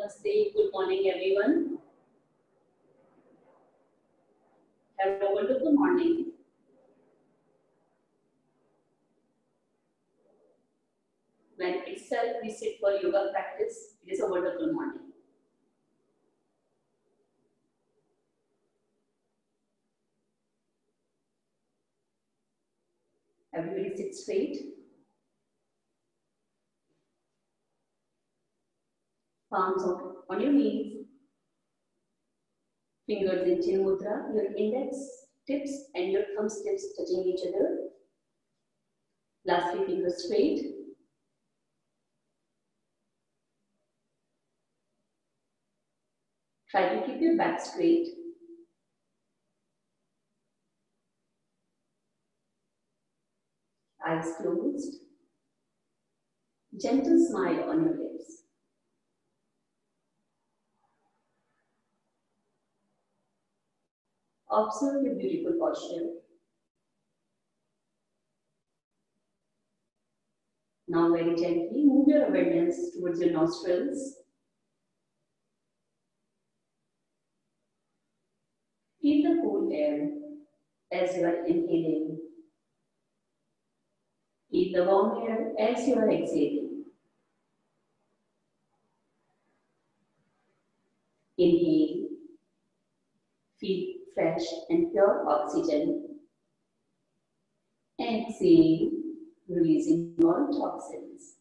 Namaste. Good morning, everyone. Have a wonderful morning. When itself we sit for yoga practice, it is a wonderful morning. Everybody sit straight. Palms on, your knees. Fingers in chin mudra, your index tips and your thumb tips touching each other. Lastly, fingers straight. Try to keep your back straight. Eyes closed. Gentle smile on your lips. Observe your beautiful posture. Now very gently move your awareness towards your nostrils. Feel the cool air as you are inhaling. Feel the warm air as you are exhaling. Inhale. Feel fresh and pure oxygen. Exhale, releasing all toxins.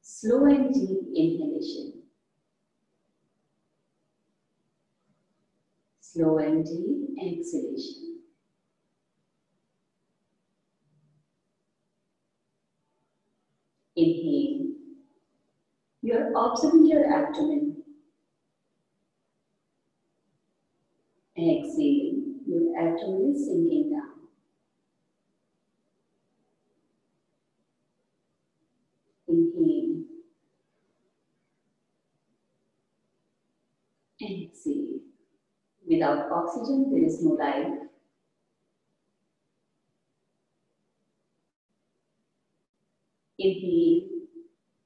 Slow and deep inhalation. Slow and deep exhalation. Inhale. You're observing your abdomen. Exhale. Your abdomen is sinking down. Inhale. Exhale. Without oxygen, there is no life. Inhale,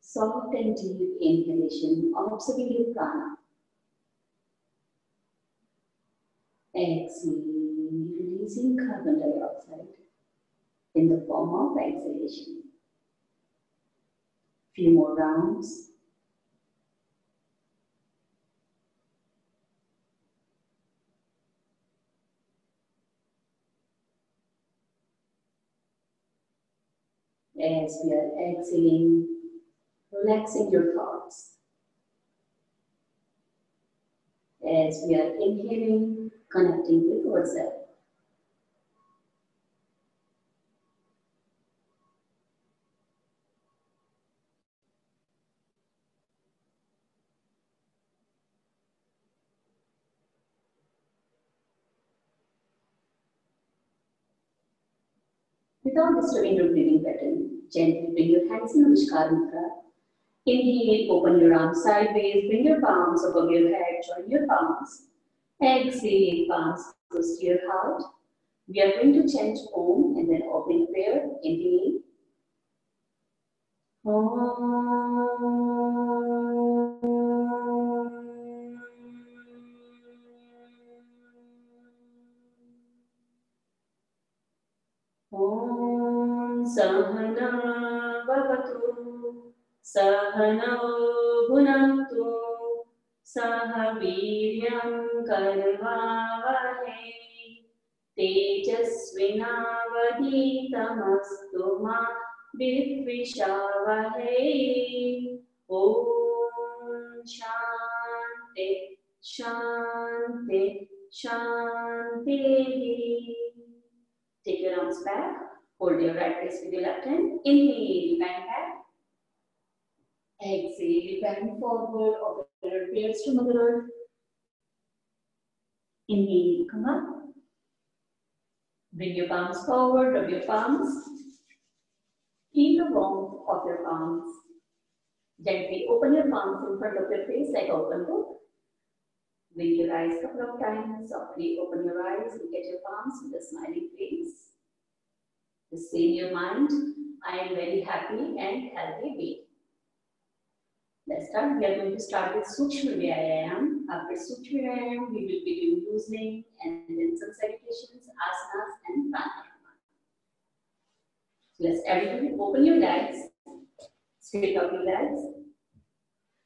soft and deep inhalation, observing your prana. Exhale, releasing carbon dioxide in the form of exhalation. Few more rounds. As we are exhaling, relaxing your thoughts. As we are inhaling, connecting with yourself. Without disturbing your breathing pattern, gently bring your hands in Namaskar Mudra. Inhale, open your arms sideways, bring your palms above your head, join your palms. Exhale, palms close to your heart. We are going to chant Om and then open prayer. Inhale. Om. Om Sahana Bhavatu Sahana Bhunaktu सह वीर्यं कर्वावहै तेजस्विनावधीतमस्तु मा विद्विषावहै ॐ शान्ति शान्ति शान्तिः Take your arms back. Hold your right wrist with your left hand. Inhale, bend back. Exhale, bend forward. Open your ears to Mother Earth. Inhale, come up. Bring your palms forward, rub your palms. Feel the warmth of your palms. Gently open your palms in front of your face like open book. Blink your eyes a couple of times. Softly open your eyes. Look at your palms with a smiling face. Just say in your mind, I am very happy and healthy being. Let's start. We are going to start with Sukshma. After Sukshma we will be doing loosening and then some salutations, asanas, and pranayama. Let's everybody open your legs, straight out your legs.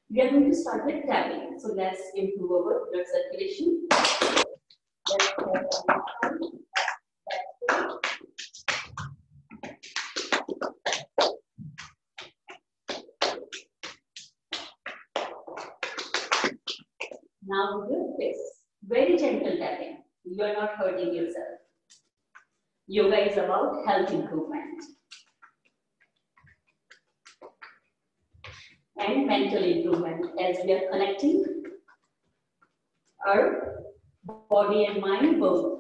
We are going to start with tapping. So let's improve our blood circulation. Now with your very gentle tapping. You are not hurting yourself. Yoga is about health improvement and mental improvement as we are connecting our body and mind both.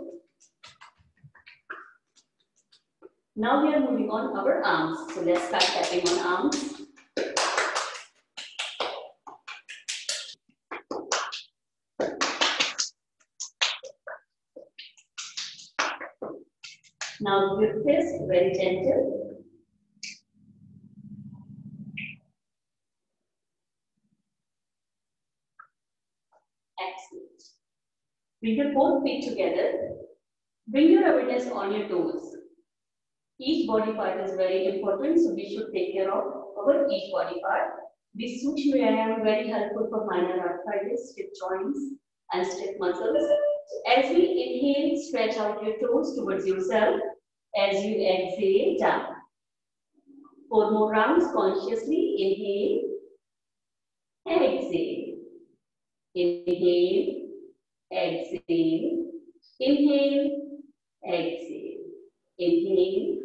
Now we are moving on our arms. So let's start tapping on arms. Now with this, very gentle. Excellent. Bring your both feet together. Bring your awareness on your toes. Each body part is very important, so we should take care of our each body part. This Sukshma am very helpful for minor arthritis, stiff joints, and stiff muscles. As we inhale, stretch out your toes towards yourself. As you exhale, down. Four more rounds consciously. Inhale, exhale. Inhale, exhale. Inhale, exhale. Inhale,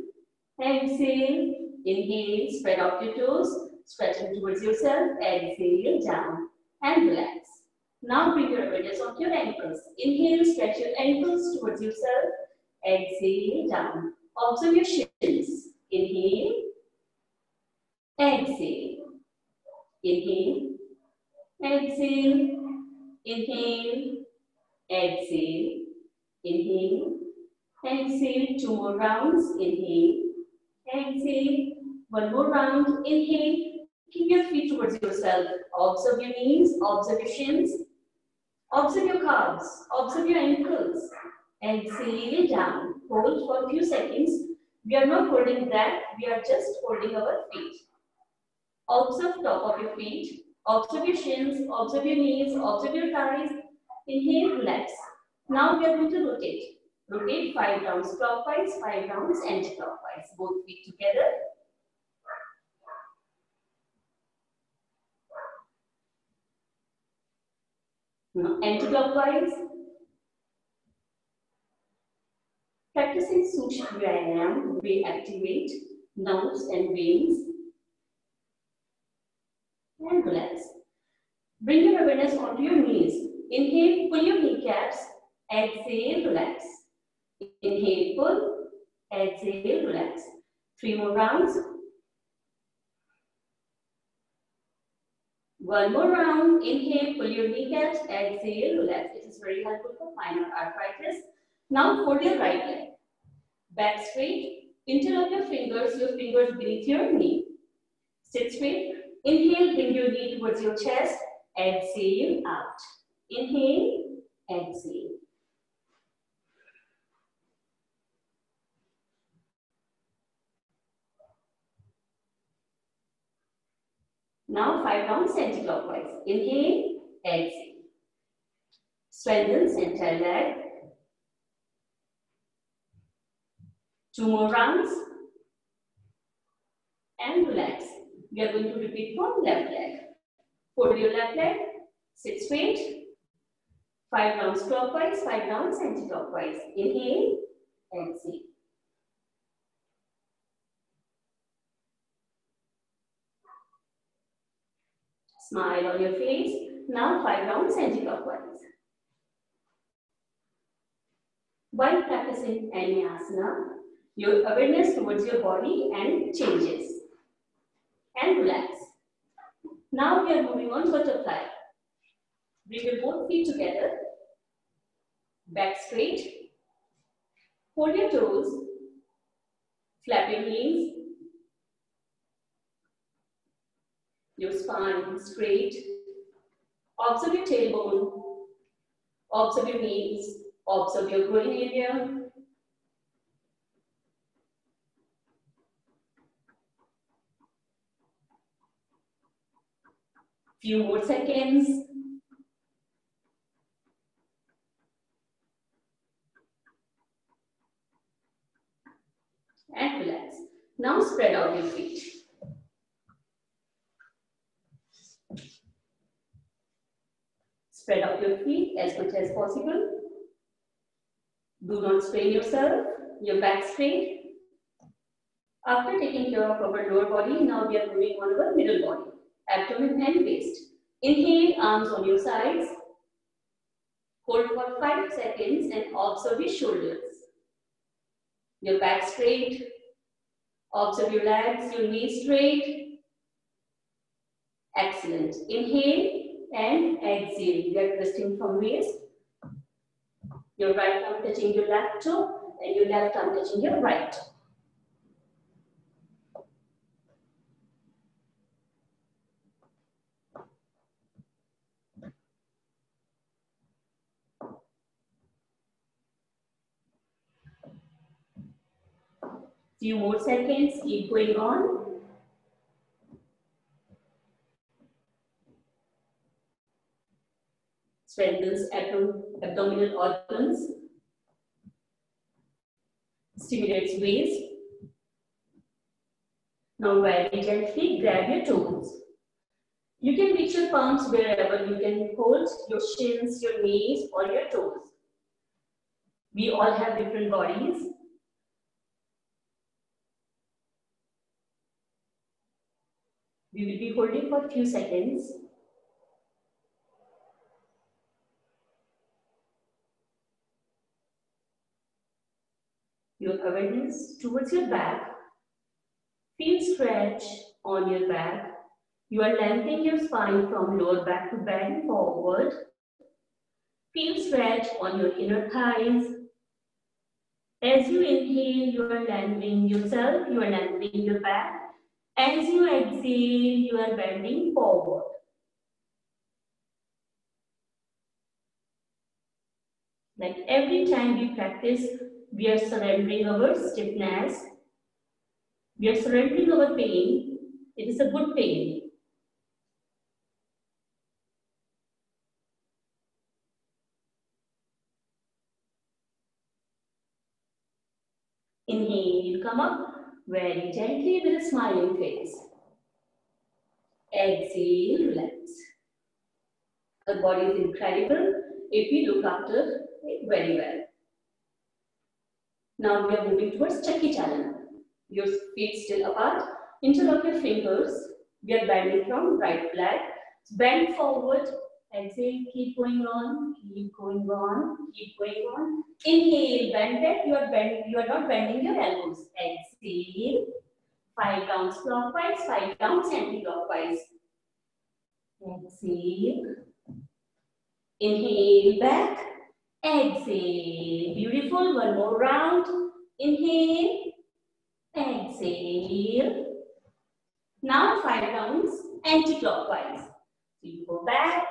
exhale. Inhale, spread out your toes, stretching towards yourself. Exhale, down and relax. Now bring your awareness onto your ankles. Inhale, stretch your ankles towards yourself. Exhale, down. Shins. Inhale. Exhale. Inhale. Exhale. Inhale. Exhale. Inhale. Exhale. Two more rounds. Inhale. Exhale. One more round. Inhale. Keep your feet towards yourself. Observe your knees. Observe your shins. Observe your calves. Observe your ankles. Exhale down. Hold for a few seconds. We are not holding that. We are just holding our feet. Observe top of your feet. Observe your shins. Observe your knees. Observe your thighs. Inhale, relax. Now we are going to rotate. Rotate five rounds clockwise, five rounds anti-clockwise. Both feet together. Now anti-clockwise. Practicing Sukshma Vyayam, we activate nerves and veins and relax. Bring your awareness onto your knees. Inhale, pull your kneecaps. Exhale, relax. Inhale, pull. Exhale, relax. Three more rounds. One more round. Inhale, pull your kneecaps. Exhale, relax. It is very helpful for minor arthritis. Now fold your right leg. Back straight. Interlock your fingers, your fingers beneath your knee. Sit straight. Inhale, bring your knee towards your chest. Exhale, out. Inhale, exhale. Now five rounds anti-clockwise. Inhale, exhale. Strengthen center leg. Two more rounds. And relax. We are going to repeat from left leg. Fold your left leg. Sit straight. Five rounds clockwise, five rounds anti-clockwise. Inhale, exhale. Smile on your face. Now five rounds anti-clockwise. While practicing any asana, your awareness towards your body and changes. And relax. Now we are moving on to butterfly. Bring your both feet together. Back straight. Hold your toes. Flap your knees. your spine straight. Observe your tailbone. Observe your knees. Observe your groin area. Few more seconds. And relax. Now spread out your feet. Spread out your feet as much as possible. Do not strain yourself, your back straight. After taking care of our lower body, now we are moving on to our middle body, abdomen and waist. Inhale, arms on your sides. Hold for 5 seconds and observe your shoulders. Your back straight. Observe your legs, your knees straight. Excellent. Inhale and exhale. You are resting from waist. Your right arm touching your left toe and your left arm touching your right. Few more seconds, keep going on. Strengthens abdominal organs. Stimulates waist. Now very gently grab your toes. You can reach your palms wherever you can hold your shins, your knees or your toes. We all have different bodies. We will be holding for a few seconds. Your awareness towards your back. Feel stretch on your back. You are lengthening your spine from lower back to bend forward. Feel stretch on your inner thighs. As you inhale, you are lengthening yourself, you are lengthening your back. As you exhale, you are bending forward. Like every time we practice, we are surrendering our stiffness. We are surrendering our pain. It is a good pain. Inhale, come up very gently with a smiling face. Exhale, relax. The body is incredible if we look after it very well. Now we are moving towards Chakki Chalana. Your feet still apart. Interlock your fingers. We are bending from right leg. Bend forward Exhale, keep going on, keep going on, keep going on. Inhale, bend back. You are bend, you are not bending your elbows. Exhale. Five counts clockwise, five counts anti-clockwise. Exhale. Inhale back. Exhale. Beautiful. One more round. Inhale. Exhale. Now five counts anti-clockwise. So you go back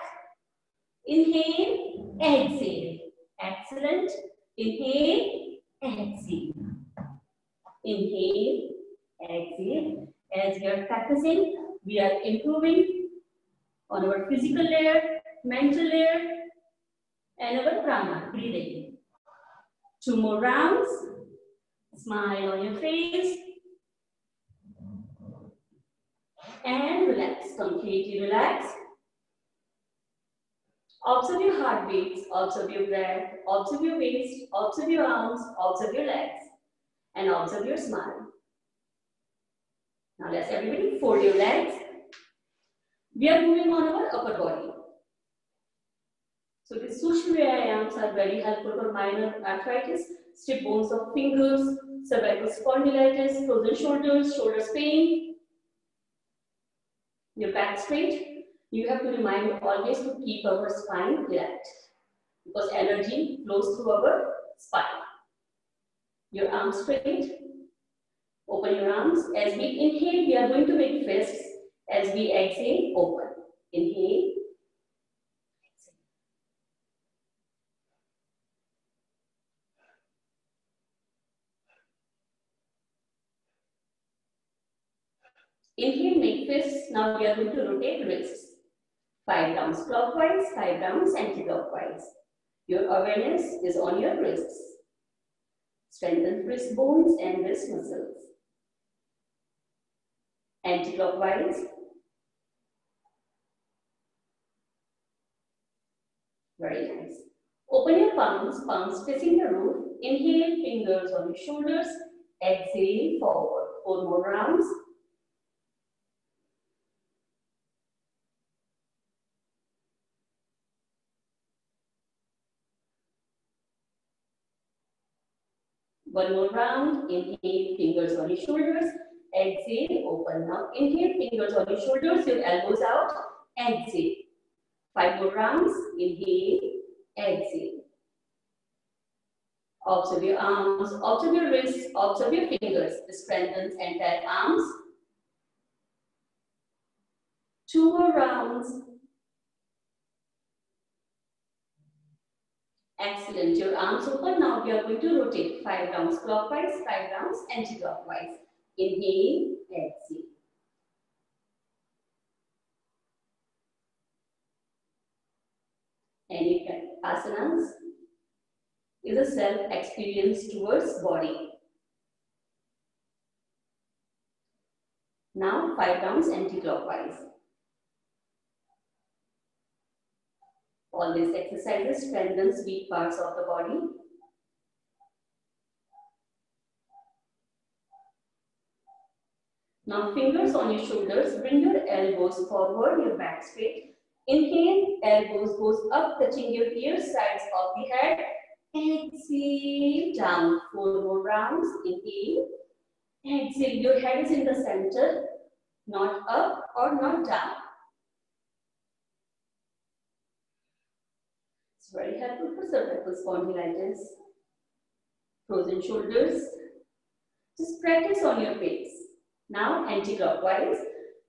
Inhale, exhale. Excellent. Inhale, exhale. Inhale, exhale. As we are practicing, we are improving on our physical layer, mental layer, and our prana, breathing. Two more rounds. Smile on your face. And relax, completely relax. Observe your heartbeats, observe your breath, observe your waist, observe your arms, observe your legs, and observe your smile. Now let's everybody fold your legs. We are moving on our upper body. So the Sukshma Vyayams are very helpful for minor arthritis, stiff bones of fingers, cervical spondylitis, frozen shoulders, shoulders pain, your back straight, you have to remind always to keep our spine erect because energy flows through our spine. Your arms straight. Open your arms. As we inhale, we are going to make fists. As we exhale, open. Inhale. Inhale, make fists. Now we are going to rotate wrists. Five rounds clockwise, five rounds anti-clockwise. Your awareness is on your wrists. Strengthen wrist bones and wrist muscles. Anti-clockwise. Very nice. Open your palms, palms facing the roof. Inhale, fingers on your shoulders. Exhale, forward. Four more rounds. One more round. Inhale, fingers on your shoulders. Exhale, open now. Inhale, fingers on your shoulders, your elbows out. Exhale. Five more rounds. Inhale, exhale. Observe your arms, observe your wrists, observe your fingers. Strengthens entire arms. Two more rounds. Excellent. Your arms open. Now we are going to rotate five rounds clockwise, five rounds anti-clockwise. Inhale, exhale. Any asanas is a self-experience towards body. Now five rounds anti-clockwise. All these exercises strengthens weak parts of the body. Now fingers on your shoulders, bring your elbows forward, your back straight. Inhale, elbows goes up, touching your ear sides of the head. Exhale, down, four more rounds. Inhale, exhale, your head is in the center, not up or not down. It's very helpful for cervical spondylitis. Frozen shoulders. Just practice on your face. Now anti-clockwise.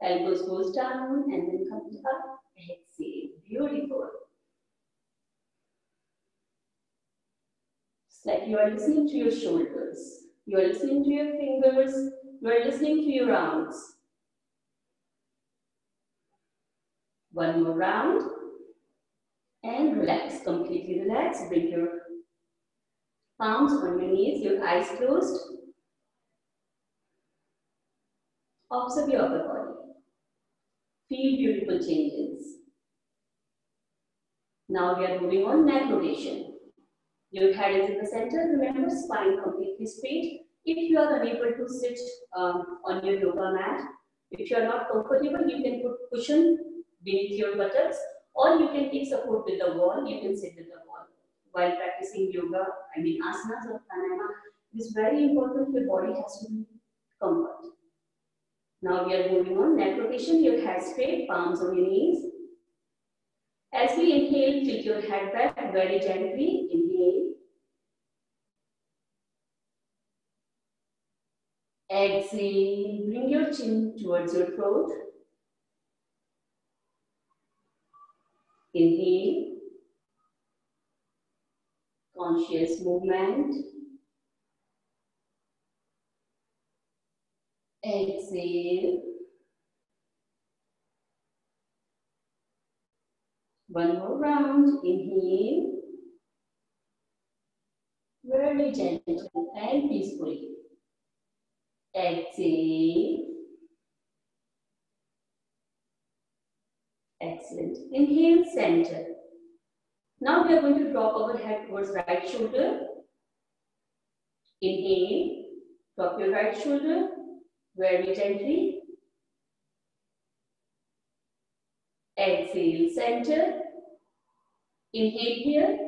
Elbows goes down and then comes up. Exhale. Beautiful. It's like you are listening to your shoulders. You are listening to your fingers. You are listening to your arms. One more round and relax, completely relax. Bring your palms on your knees, your eyes closed. Observe your upper body. Feel beautiful changes. Now we are moving on neck rotation. Your head is in the center. Remember, spine completely straight. If you are unable to sit um, on your yoga mat, if you are not comfortable, you can put cushion beneath your buttocks or you can take support with the wall, you can sit with the wall. While practicing yoga, I mean asanas or pranayama, it is very important your body has to be comfort. Now we are moving on, neck rotation, your head straight, palms on your knees. As we inhale, tilt your head back very gently, inhale. Exhale, bring your chin towards your throat. Inhale. Conscious movement. Exhale. One more round. Inhale. Very gentle and peacefully. Exhale. Excellent. Inhale, center. Now we are going to drop our head towards right shoulder. Inhale, drop your right shoulder very gently. Exhale, center. Inhale here.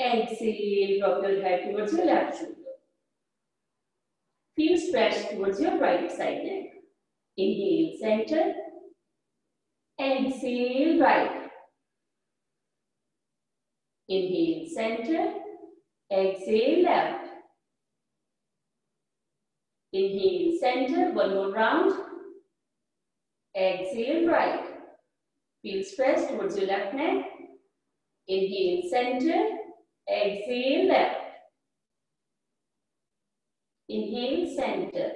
Exhale, drop your head towards your left shoulder. Feel stretch towards your right side neck. Inhale, center. Exhale, right. Inhale, center. Exhale, left. Inhale, center. One more round. Exhale right. Feel stretch towards your left neck. Inhale center. Exhale left. Inhale center.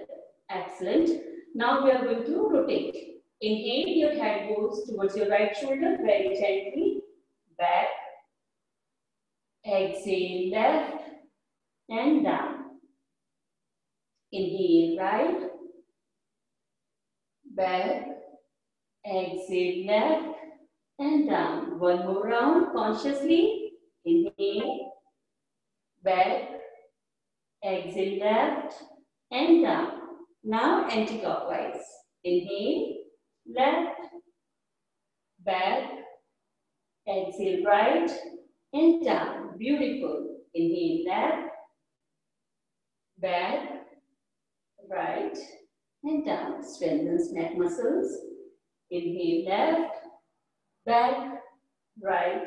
Excellent. Now we are going to rotate. Inhale, your head goes towards your right shoulder very gently. Back. Exhale left and down. Inhale right. Back. Exhale left and down. One more round consciously. Inhale. Back. Exhale left and down. Now anti-clockwise. Inhale, left, back, exhale right and down. Beautiful. Inhale left, back, right and down. Strengthens neck muscles. Inhale left, back, right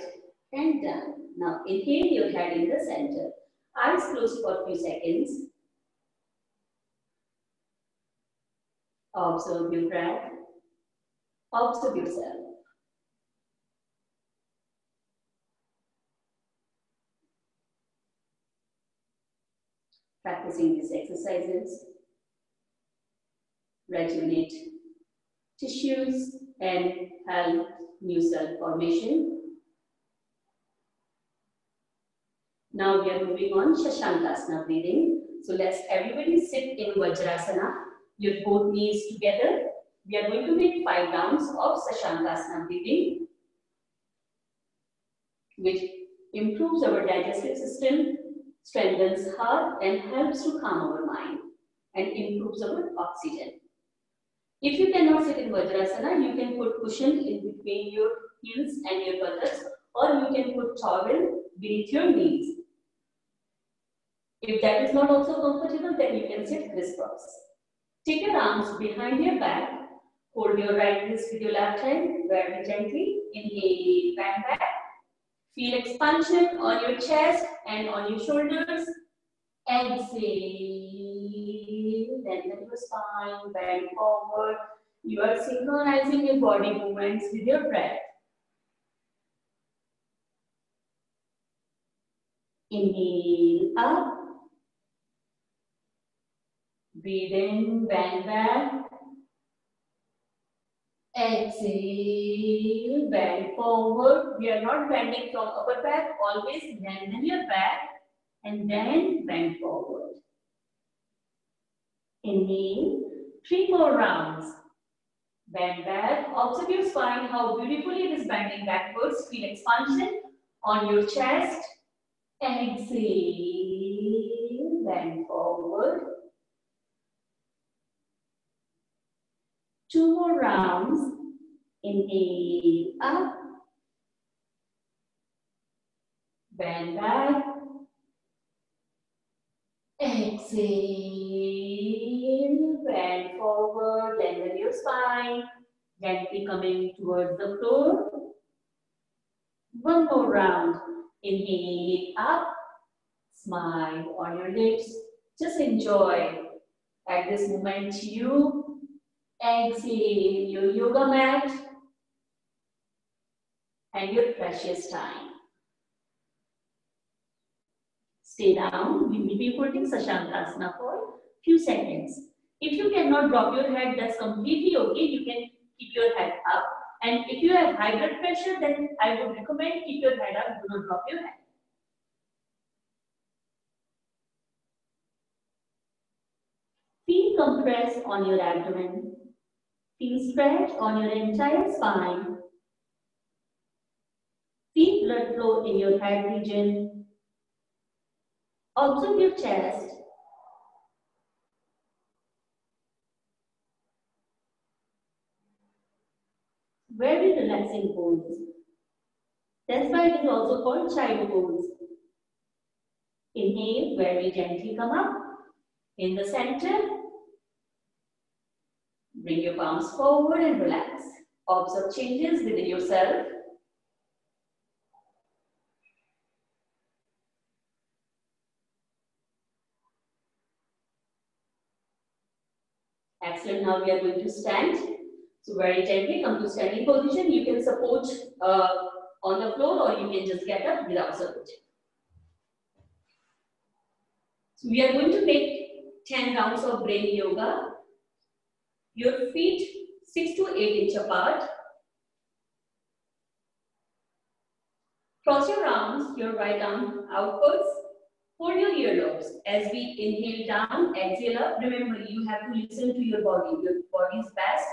and down. Now inhale your head in the center. Eyes closed for a few seconds. Observe your breath. Observe yourself. Practicing these exercises rejuvenate tissues and help new cell formation. Now we are moving on Shashankasana breathing. So let's everybody sit in Vajrasana your both knees together. We are going to make five rounds of Sashankasana breathing, which improves our digestive system, strengthens heart, and helps to calm our mind and improves our oxygen. If you cannot sit in Vajrasana, you can put cushion in between your heels and your buttocks, or you can put towel beneath your knees. If that is not also comfortable, then you can sit crisscross. Take your arms behind your back. Hold your right wrist with your left hand very gently. Inhale, bend back. Feel expansion on your chest and on your shoulders. Exhale, lengthen your spine, bend forward. You are synchronizing your body movements with your breath. Inhale up. Breathe in, bend back. Exhale, bend forward. We are not bending from upper back. Always lengthen your back and then bend forward. Inhale, three more rounds. Bend back. Observe your spine, how beautifully it is bending backwards. Feel expansion on your chest. Exhale, bend forward. More rounds. Inhale up. Bend back. Exhale. Bend forward. Lengthen your spine. Gently coming towards the floor. One more round. Inhale up. Smile on your lips. Just enjoy. At this moment, you Exhale your yoga mat and your precious time. Stay down. We will be holding Sashankasana for few seconds. If you cannot drop your head, that's completely okay. You can keep your head up. And if you have high blood pressure, then I would recommend keep your head up. Do not drop your head. Feel compress on your abdomen. Feel stretch on your entire spine. Feel blood flow in your head region. Observe your chest. Very relaxing pose. That's why it is also called child pose. Inhale, very gently come up. In the center, Bring your palms forward and relax. Observe changes within yourself. Excellent. Now we are going to stand. So very gently come to standing position. You can support uh, on the floor or you can just get up without supporting. So we are going to make 10 rounds of brain yoga. Your feet 6 to 8 inch apart. Cross your arms, your right arm outwards. Hold your earlobes. As we inhale down, exhale up. Remember, you have to listen to your body. Your body is best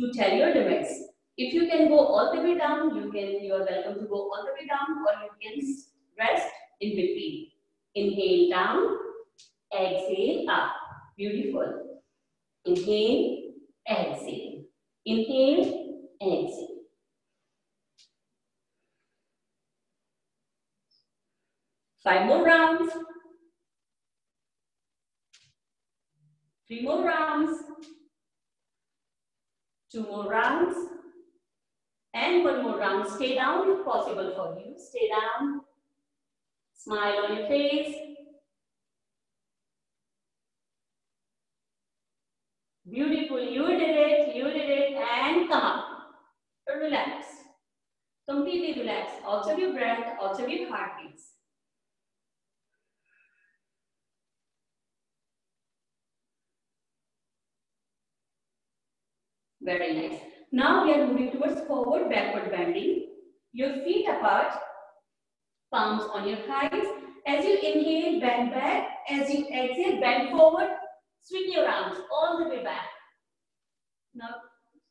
to tell your limits. If you can go all the way down, you can. You are welcome to go all the way down, or you can rest in between. Inhale down, exhale up. Beautiful. Inhale, exhale. Inhale, exhale. Five more rounds. Three more rounds. Two more rounds. And one more round. Stay down if possible for you. Stay down. Smile on your face. Beautiful. You did it. You did it. And come up. Relax. Completely relax. Observe your breath. Observe your heartbeats. Very nice. Now we are moving towards forward backward bending. Your feet apart, palms on your thighs. As you inhale, bend back. As you exhale, bend forward. Swing your arms all the way back. Now,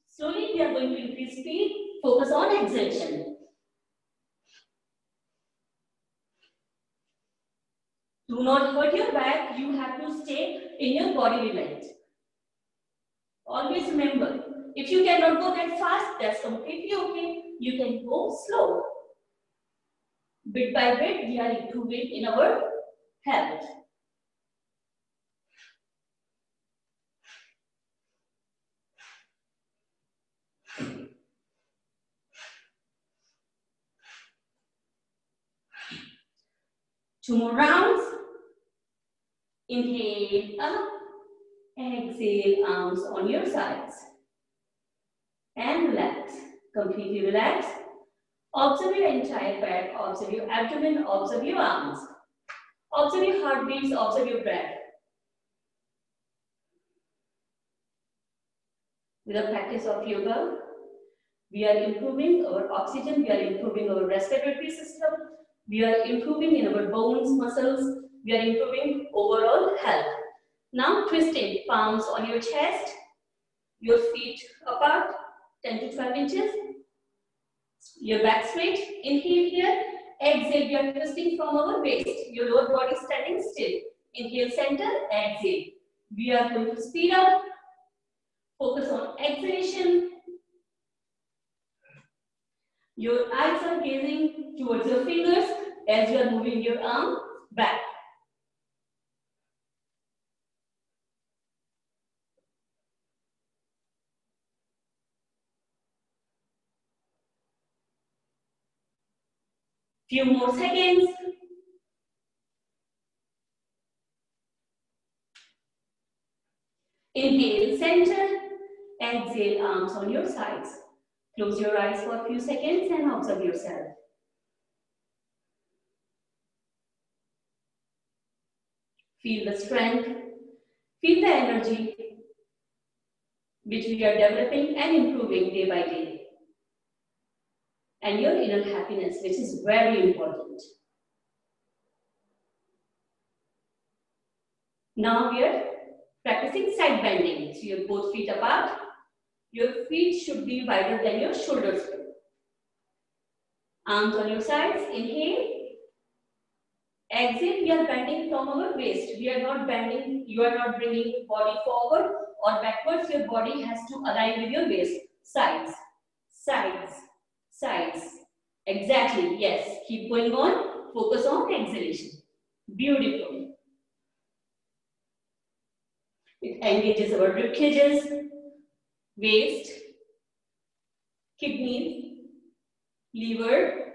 slowly we are going to increase speed. Focus on exertion. Do not hurt your back. You have to stay in your body limit. Always remember, if you cannot go that fast, that's completely okay. You can go slow. Bit by bit, we are improving in our health. Two more rounds. Inhale up. Exhale, arms on your sides and relax. Completely relax. Observe your entire back, observe your abdomen, observe your arms. Observe your heartbeats, observe your breath. With the practice of yoga, we are improving our oxygen, we are improving our respiratory system, we are improving in our bones, muscles, we are improving overall health. Now twisting palms on your chest, your feet apart, 10 to 12 inches. Your back straight, inhale here, exhale, we are twisting from our waist. Your lower body standing still. Inhale center, exhale. We are going to speed up, focus on exhalation. Your eyes are gazing towards your fingers as you are moving your arm back. Few more seconds. Inhale, center. Exhale, arms on your sides. Close your eyes for a few seconds and observe yourself. Feel the strength, feel the energy which we are developing and improving day by day and your inner happiness, which is very important. Now we are practicing side bending. So your both feet apart. Your feet should be wider than your shoulders. Arms on your sides. Inhale. Exhale. We are bending from our waist. We are not bending. You are not bringing body forward or backwards. Your body has to align with your waist. Sides. Sides sides. Exactly, yes. Keep going on. Focus on exhalation. Beautiful. It engages our rib cages, waist, kidneys, liver,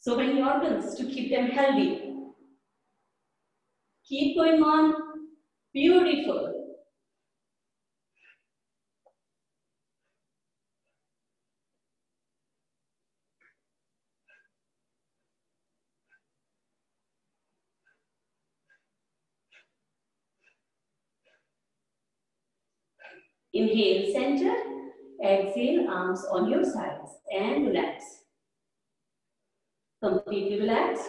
so many organs to keep them healthy. Keep going on. Beautiful. Inhale center, exhale arms on your sides and relax. Completely relax.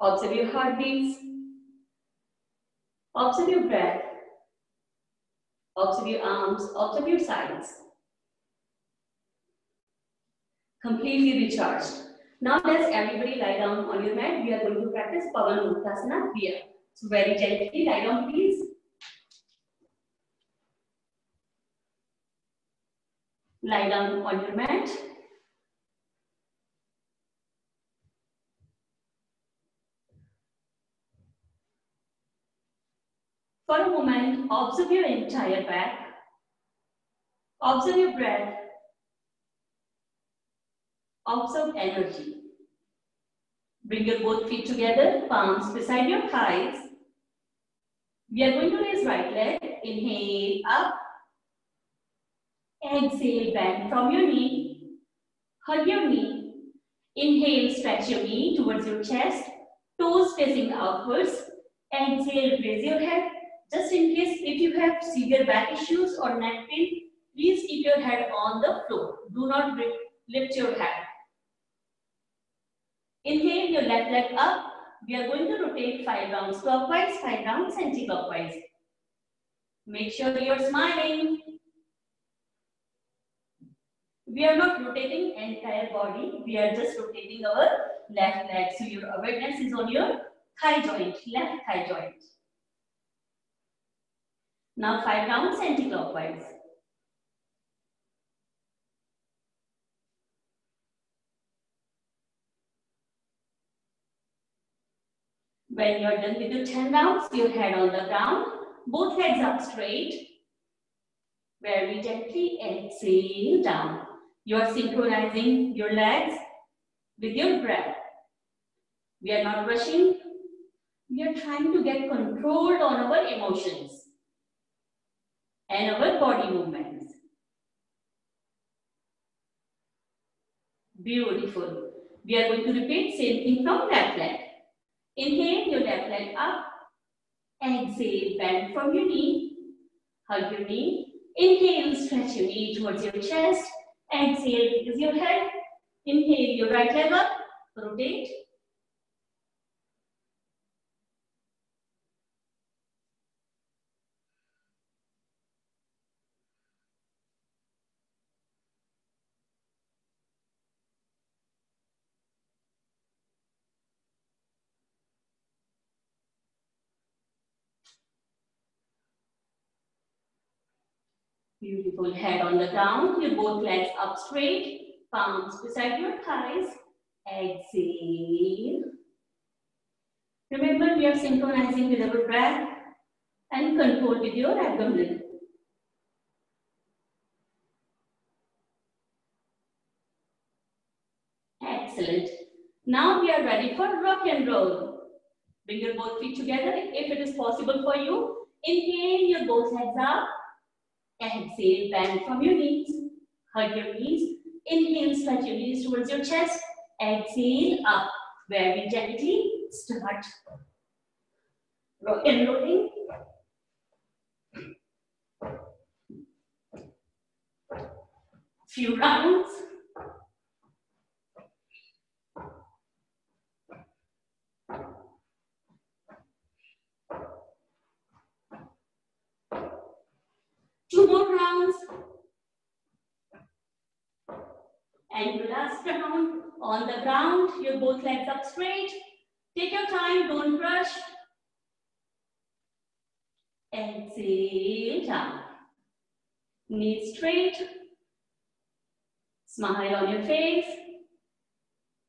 Observe your heartbeats. Observe your breath. Observe your arms, observe your sides. Completely recharged. Now let's everybody lie down on your mat. We are going to practice Pavan Muktasana here. So very gently lie down please. Lie down on your mat. For a moment, observe your entire back. Observe your breath. Observe energy. Bring your both feet together, palms beside your thighs. We are going to raise right leg. Inhale up. Exhale, bend from your knee. Hug your knee. Inhale, stretch your knee towards your chest. Toes facing outwards. Exhale, raise your head. Just in case if you have severe back issues or neck pain, please keep your head on the floor. Do not lift your head. Inhale your left leg up. We are going to rotate five rounds clockwise, five rounds anti-clockwise. Make sure you're smiling. We are not rotating entire body. We are just rotating our left leg. So your awareness is on your thigh joint, left thigh joint. Now five rounds anti-clockwise. When you're done with your 10 rounds, your head on the ground, both legs up straight. Very gently exhale down. You're synchronizing your legs with your breath. We are not rushing. We are trying to get control on our emotions and our body movements. Beautiful. We are going to repeat same thing from left leg. Inhale your left leg up. Exhale, bend from your knee. Hug your knee. Inhale, stretch your knee towards your chest. Exhale, raise your head. Inhale your right leg up. Rotate. Beautiful. Head on the ground. Your both legs up straight. Palms beside your thighs. Exhale. Remember, we are synchronizing with our breath and control with your abdomen. Excellent. Now we are ready for rock and roll. Bring your both feet together if it is possible for you. Inhale your both legs up. Exhale, bend from your knees. Hug your knees. Inhale, stretch your knees towards your chest. Exhale, up. Very gently, start and rolling. Few rounds. Two more rounds. And your last round on the ground, your both legs up straight. Take your time, don't rush. Exhale down. Knees straight. Smile on your face.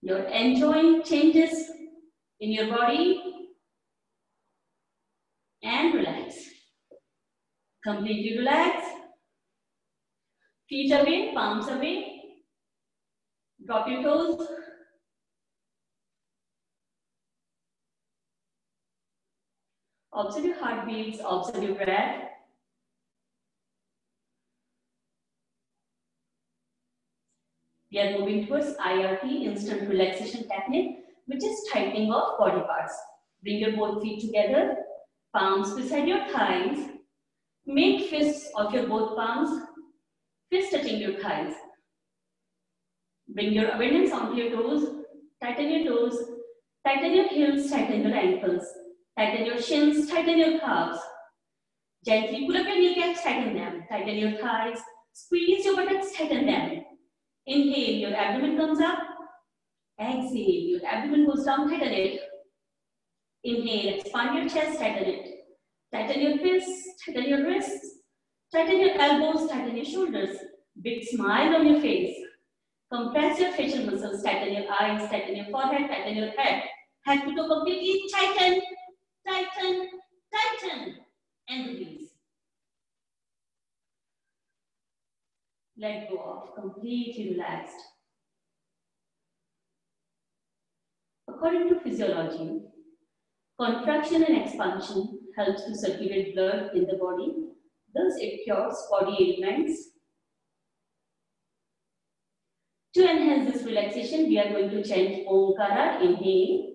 You're enjoying changes in your body. And relax. Completely relax. Feet away, palms away. Drop your toes. Observe your heartbeats, observe your breath. We are moving towards IRT, instant relaxation technique, which is tightening of body parts. Bring your both feet together, Palms beside your thighs. Make fists of your both palms, fist touching your thighs. Bring your awareness onto your toes, tighten your toes, tighten your heels, tighten your ankles, tighten your shins, tighten your calves. Gently pull up your kneecaps, tighten them, tighten your thighs, squeeze your buttocks, tighten them. Inhale, your abdomen comes up. Exhale, your abdomen goes down, tighten it. Inhale, expand your chest, tighten it. Tighten your fists, tighten your wrists, tighten your elbows, tighten your shoulders. Big smile on your face. Compress your facial muscles, tighten your eyes, tighten your forehead, tighten your head. Head to toe completely tighten, tighten, tighten, and release. Let go of, completely relaxed. According to physiology, contraction and expansion helps to circulate blood in the body. Thus, it cures body ailments. To enhance this relaxation, we are going to chant Omkara. Inhale.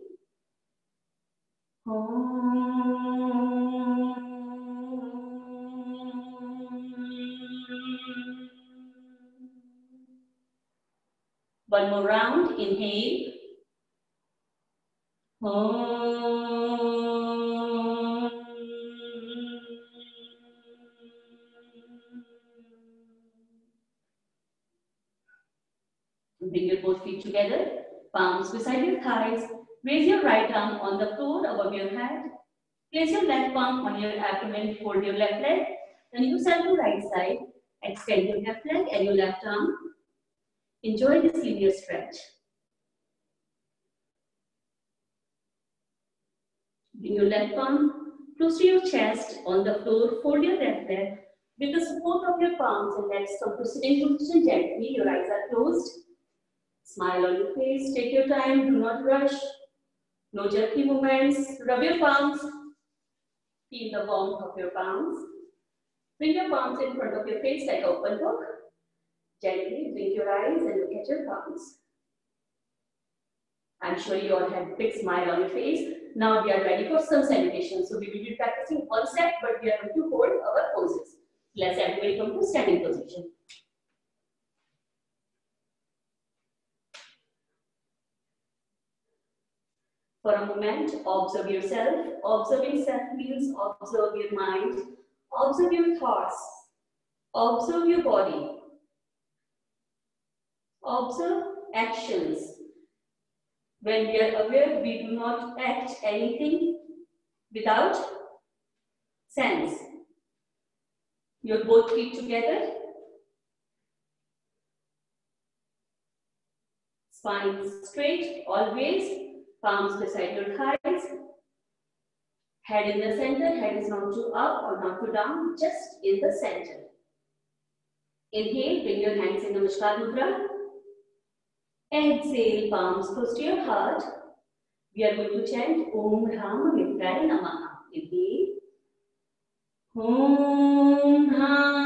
Together, palms beside your thighs. Raise your right arm on the floor above your head. Place your left palm on your abdomen, fold your left leg. Then you side to right side. Extend your left leg and your left arm. Enjoy this linear stretch. Bring your left palm close to your chest on the floor. Fold your left leg. With the support of your palms and legs, come to sitting position gently. Your eyes are closed. Smile on your face. Take your time. Do not rush. No jerky movements. Rub your palms. Feel the warmth of your palms. Bring your palms in front of your face like open book. Gently blink your eyes and look at your palms. I'm sure you all have big smile on your face. Now we are ready for some salutation. So we will be practicing one set, but we are going to hold our poses. Let's everybody come to standing position. For a moment, observe yourself. Observing self means observe your mind, observe your thoughts, observe your body, observe actions. When we are aware, we do not act anything without sense. Your both feet together. Spine straight, always. Palms beside your thighs. Head in the center, head is not too up or not too down, just in the center. Inhale, bring your hands in Namaskar Mudra. Exhale, palms close to your heart. We are going to chant Om Hram Mitraya Namaha. Inhale. Om Hram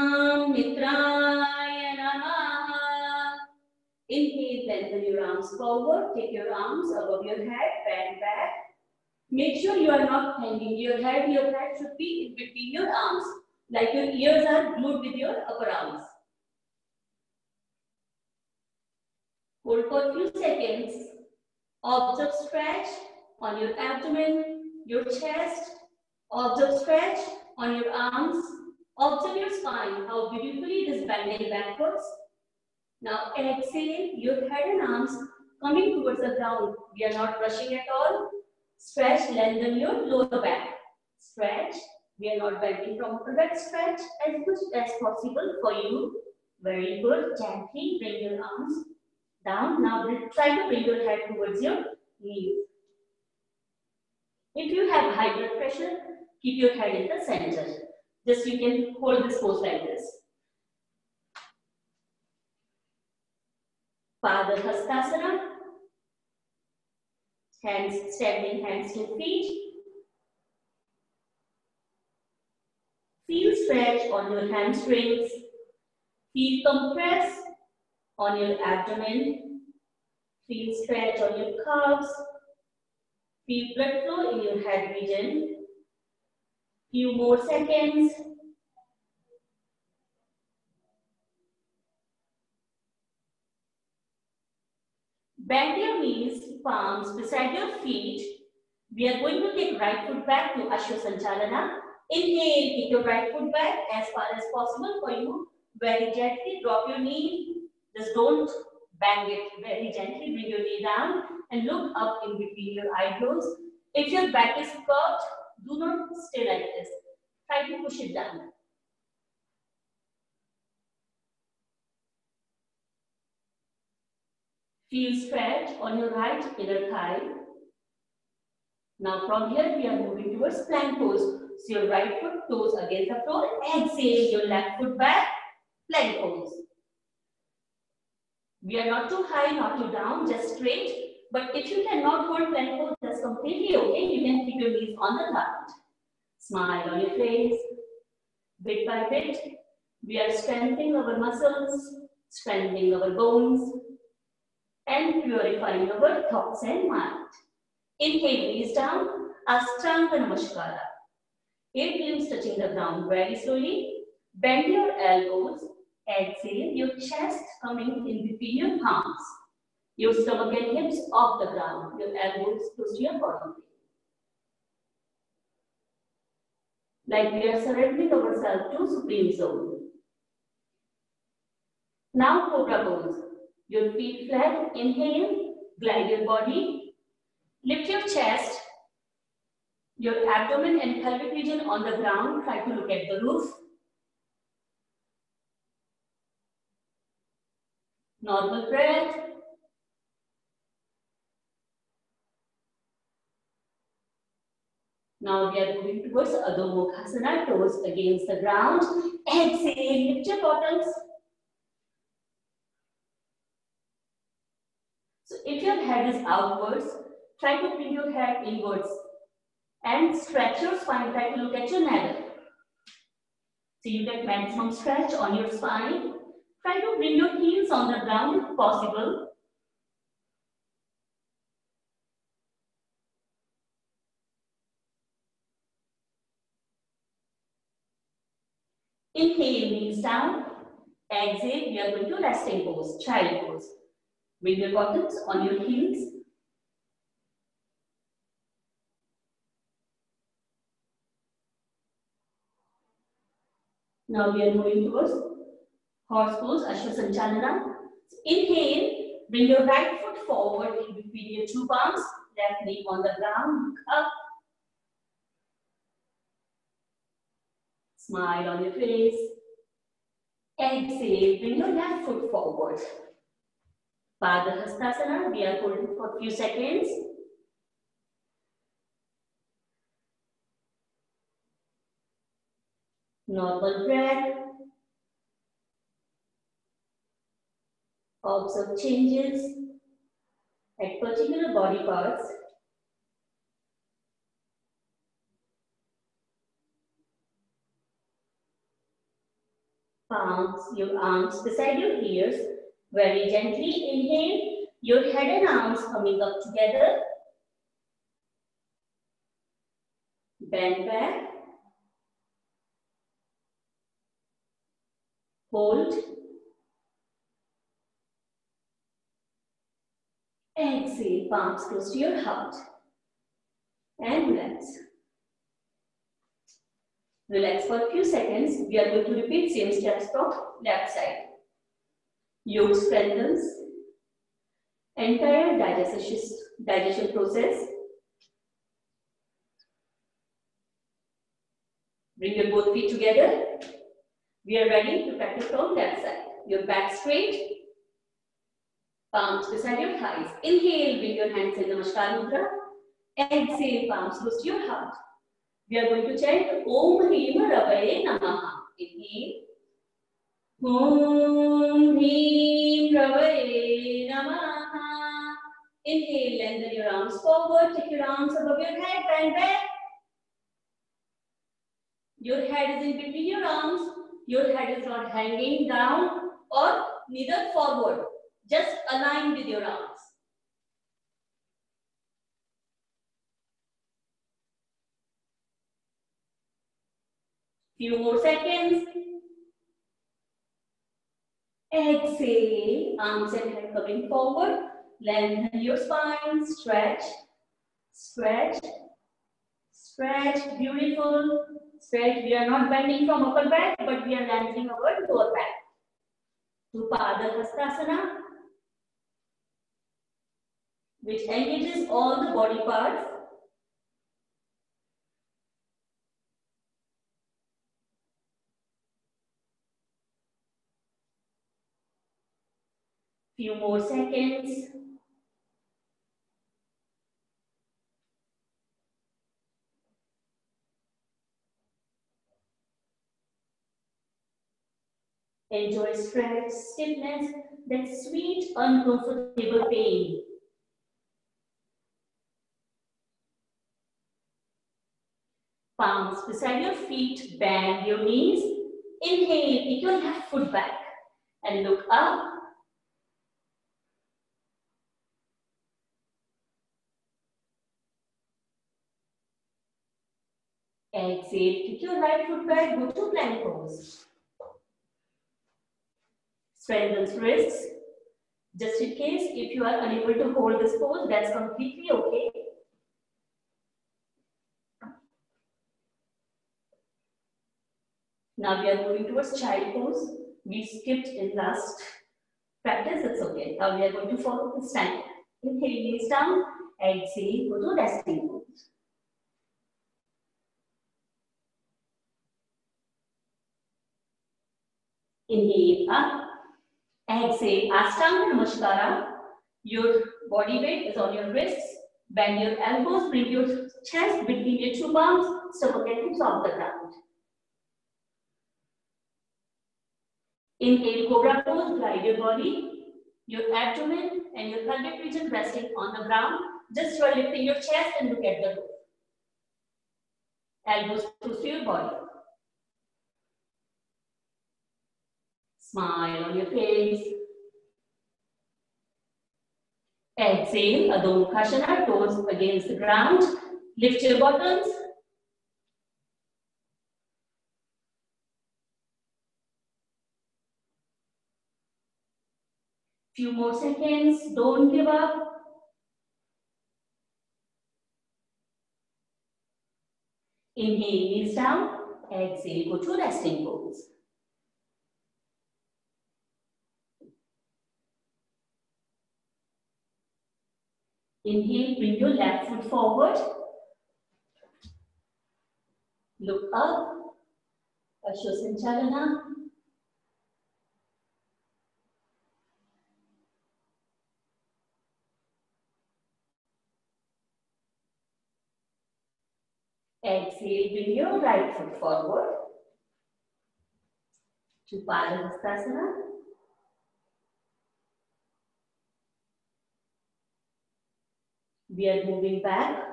your arms forward. Take your arms above your head, bend back. Make sure you are not hanging your head. Your head should be in between your arms, like your ears are glued with your upper arms. Hold for a few seconds. Observe stretch on your abdomen, your chest. Observe stretch on your arms. Observe your spine, how beautifully it is bending backwards. Now exhale, your head and arms coming towards the ground. We are not rushing at all. Stretch, lengthen your lower back. Stretch. We are not bending from that stretch as much as possible for you. Very good. Gently bring your arms down. Now try to bring your head towards your knees. If you have high blood pressure, keep your head in the center. Just you can hold this pose like this. Pada Hastasana. Hands standing, hands to feet. Feel stretch on your hamstrings. Feel compress on your abdomen. Feel stretch on your calves. Feel blood flow in your head region. Few more seconds. Bend your knees, palms beside your feet. We are going to take right foot back to Ashwa Sanchalana. Inhale, take your right foot back as far as possible for you. Very gently drop your knee. Just don't bang it. Very gently bring your knee down and look up in between your eyebrows. If your back is curved, do not stay like this. Try to push it down. Feel stretch on your right inner thigh. Now from here we are moving towards plank pose. So your right foot toes against the floor. Exhale your left foot back. Plank pose. We are not too high, not too down, just straight. But if you cannot hold plank pose, that's completely okay. You can keep your knees on the ground. Smile on your face. Bit by bit, we are strengthening our muscles, strengthening our bones, and purifying our thoughts and mind. Inhale, knees down, Ashtanga Namaskara. Eight limbs touching the ground very slowly. Bend your elbows. Exhale, your chest coming in between your palms. Your stomach and hips off the ground. Your elbows close to your body. Like we are surrendering ourselves to Supreme Soul. Now Cobra pose. Your feet flat, inhale, glide your body, lift your chest, your abdomen and pelvic region on the ground, try to look at the roof. Normal breath. Now we are moving towards Adho Mukhasana, toes against the ground. Exhale, lift your bottoms. Your head is outwards, try to bring your head inwards and stretch your spine. Try to look at your navel. So you get maximum stretch on your spine. Try to bring your heels on the ground if possible. Inhale, knees down. Exhale, we are going to resting pose, child pose. Bring your bottoms on your heels. Now we are moving towards horse pose, Ashwa. Inhale, bring your right foot forward in between your two palms, left knee on the ground, look up. Smile on your face. Exhale, bring your left foot forward. Padahastasana, we are holding for a few seconds. Normal breath. Observe changes at particular body parts. Palms, your arms beside your ears. Very gently inhale, your head and arms coming up together. Bend back. Hold. Exhale, palms close to your heart. And relax. Relax for a few seconds. We are going to repeat same steps from left side. Yoga strengthens entire digestion, digestion process. Bring your both feet together. We are ready to practice from left side. Your back straight. Palms beside your thighs. Inhale, bring your hands in Namaskar Mudra. Exhale, palms close to your heart. We are going to chant Om Hrim Ravaye Namaha. Inhale. Om Hrim Ravaye Namaha. Inhale, lengthen your arms forward. Take your arms above your head, bend back. Your head is in between your arms. Your head is not hanging down or neither forward. Just align with your arms. Few more seconds. Exhale, arms and head coming forward. Lengthen your spine, stretch, stretch, stretch, beautiful. Stretch, we are not bending from upper back, but we are lengthening our lower back. To Pada Hastasana, which engages all the body parts Few more seconds. Enjoy stretch, stiffness, that sweet, uncomfortable pain. Palms beside your feet, bend your knees. Inhale, take your left foot back and look up. Exhale, take your right foot back, go to plank pose. Strengthen the wrists. Just in case, if you are unable to hold this pose, that's completely okay. Now we are moving towards child pose. We skipped in last practice, it's okay. Now we are going to follow this time. Inhale, knees down, exhale, go to resting pose. Inhale up, exhale, Ashtanga Namaskara. Your body weight is on your wrists. Bend your elbows, bring your chest between your two palms, stomach and hips off the ground. Inhale, Cobra pose, glide your body, your abdomen and your pelvic region resting on the ground. Just are lifting your chest and look at the roof. Elbows close to your body. Smile on your face. Exhale, Adho Mukhasana, toes against the ground. Lift your bottoms. Few more seconds, don't give up. Inhale, knees down. Exhale, go to resting pose. Inhale, bring your left foot forward. Look up. Ashwa Sanchalana. Exhale, bring your right foot forward. To Padahastasana. We are moving back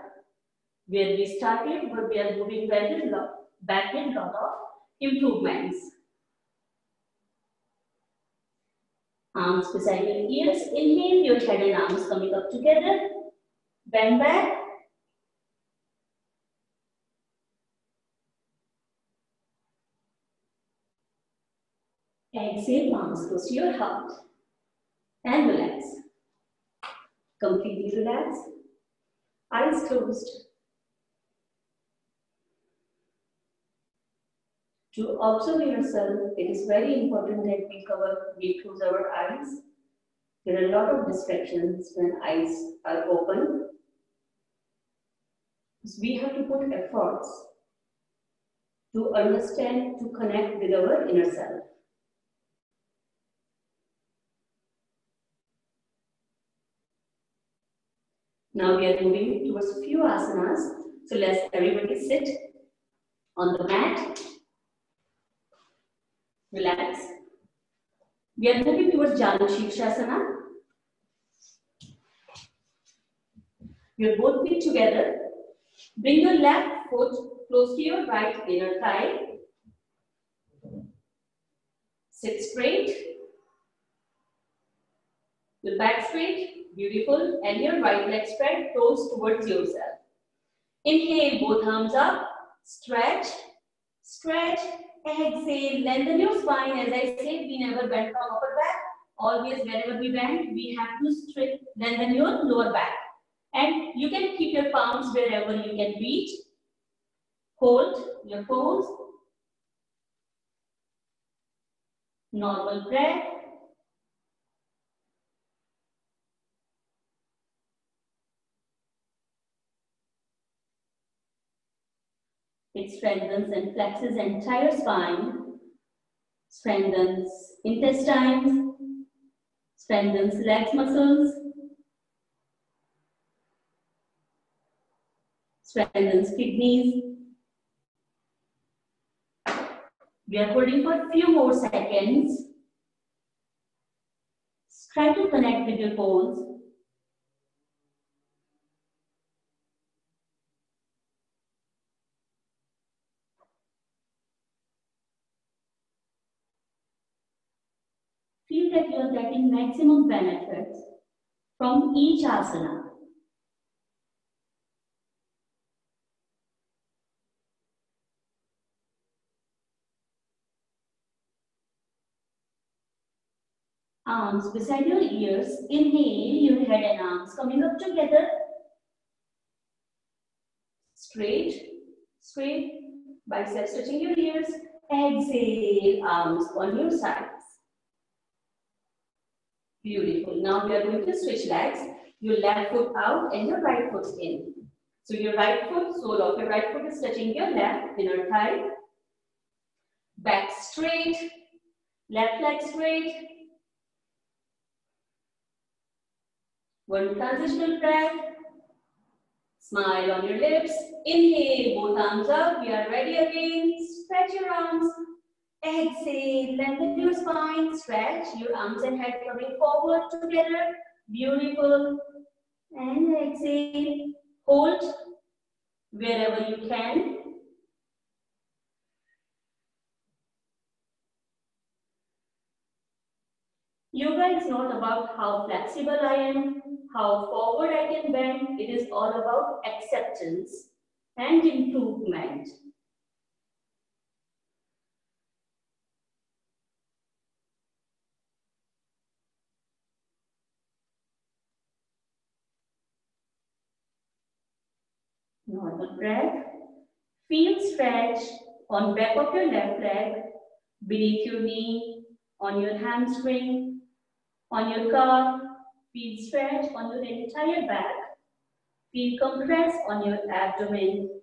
where we started, but we are moving back in lot, back in lot of improvements. Arms beside your ears. Inhale, your head and arms coming up together. Bend back. Exhale, arms close to your heart. And relax. Completely relax. Eyes closed. To observe yourself, it is very important that we cover, we close our eyes. There are a lot of distractions when eyes are open. So we have to put efforts to understand, to connect with our inner self. Now we are moving towards a few asanas. So let's everybody sit on the mat. Relax. We are moving towards Janu Shirshasana. Your both feet together. Bring your left foot close to your right inner thigh. Sit straight. Your back straight. Beautiful. And your right leg spread, toes towards yourself. Inhale, both arms up. Stretch. Stretch, exhale, lengthen your spine. As I said, we never bend from upper back. Always whenever we bend, we have to straight, lengthen your lower back. And you can keep your palms wherever you can reach. Hold your pose. Normal breath. It strengthens and flexes entire spine, strengthens intestines, strengthens legs muscles, strengthens kidneys. We are holding for a few more seconds. Try to connect with your pose. Feel that you are getting maximum benefits from each asana. Arms beside your ears. Inhale, your head and arms coming up together. Straight, straight, biceps touching your ears. Exhale, arms on your sides. Beautiful. Now we are going to switch legs. Your left foot out and your right foot in. So your right foot, sole of your right foot is touching your left inner thigh. Back straight, left leg straight, One transitional breath. Smile on your lips. Inhale, both arms up. We are ready again. Stretch your arms. Exhale, lengthen your spine. Stretch your arms and head coming forward together. Beautiful. And exhale. Hold wherever you can. Yoga is not about how flexible I am, how forward I can bend. It is all about acceptance and improvement. Normal breath. Feel stretch on back of your left leg, beneath your knee, on your hamstring, on your calf, feel stretch on your entire back. Feel compress on your abdomen.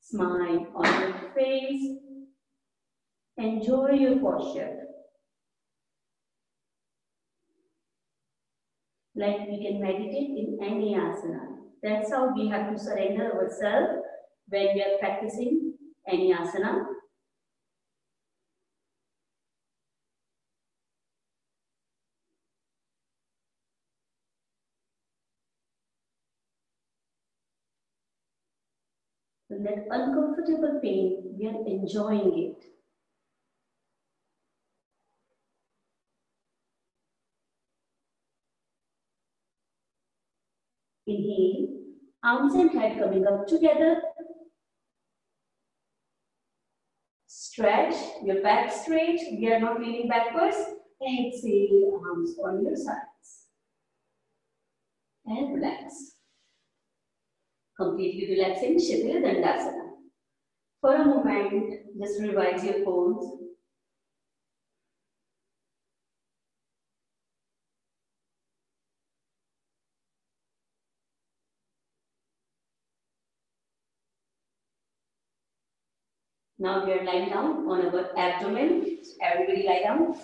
Smile on your face. Enjoy your posture. Like we can meditate in any asana. That's how we have to surrender ourselves when we are practicing any asana. that uncomfortable pain, we are enjoying it. Inhale, arms and head coming up together. Stretch your back straight. We are not leaning backwards. Exhale, arms on your sides. And relax completely relaxing Shithila Dandasana. For a moment, just revise your pose. Now we are lying down on our abdomen. Everybody lie down.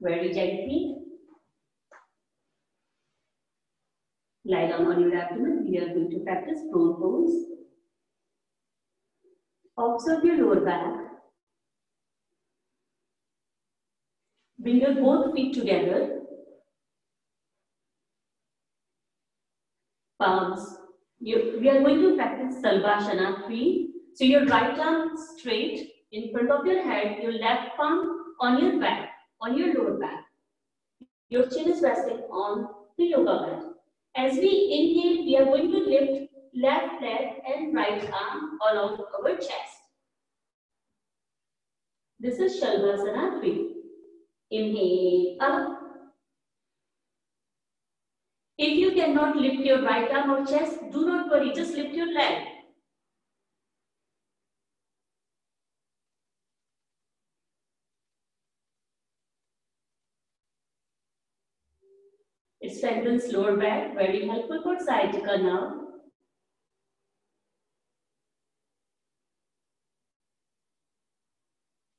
Very gently. Lie down on your abdomen. We are going to practice prone pose. Observe your lower back. Bring your both feet together. Palms. You, we are going to practice Shalvasana 3. So your right arm straight in front of your head, your left palm on your back, on your lower back. Your chin is resting on the yoga mat As we inhale, we are going to lift left leg and right arm along our chest. This is Shalvasana 3. Inhale up. If you cannot lift your right arm or chest, do not worry, just lift your leg. It lower back, very helpful for sciatica now.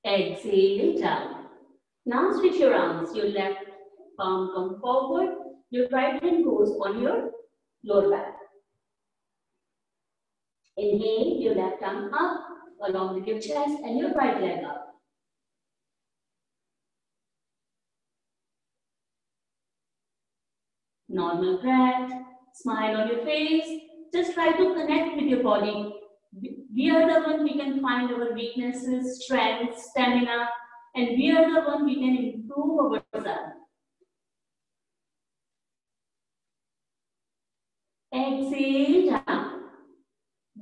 Exhale down. Now switch your arms. Your left palm come forward. Your right hand goes on your lower back. Inhale, your left arm up along with your chest and your right leg up. Normal breath, smile on your face. Just try to connect with your body. We are the one we can find our weaknesses, strength, stamina, and we are the one we can improve ourselves. Exhale.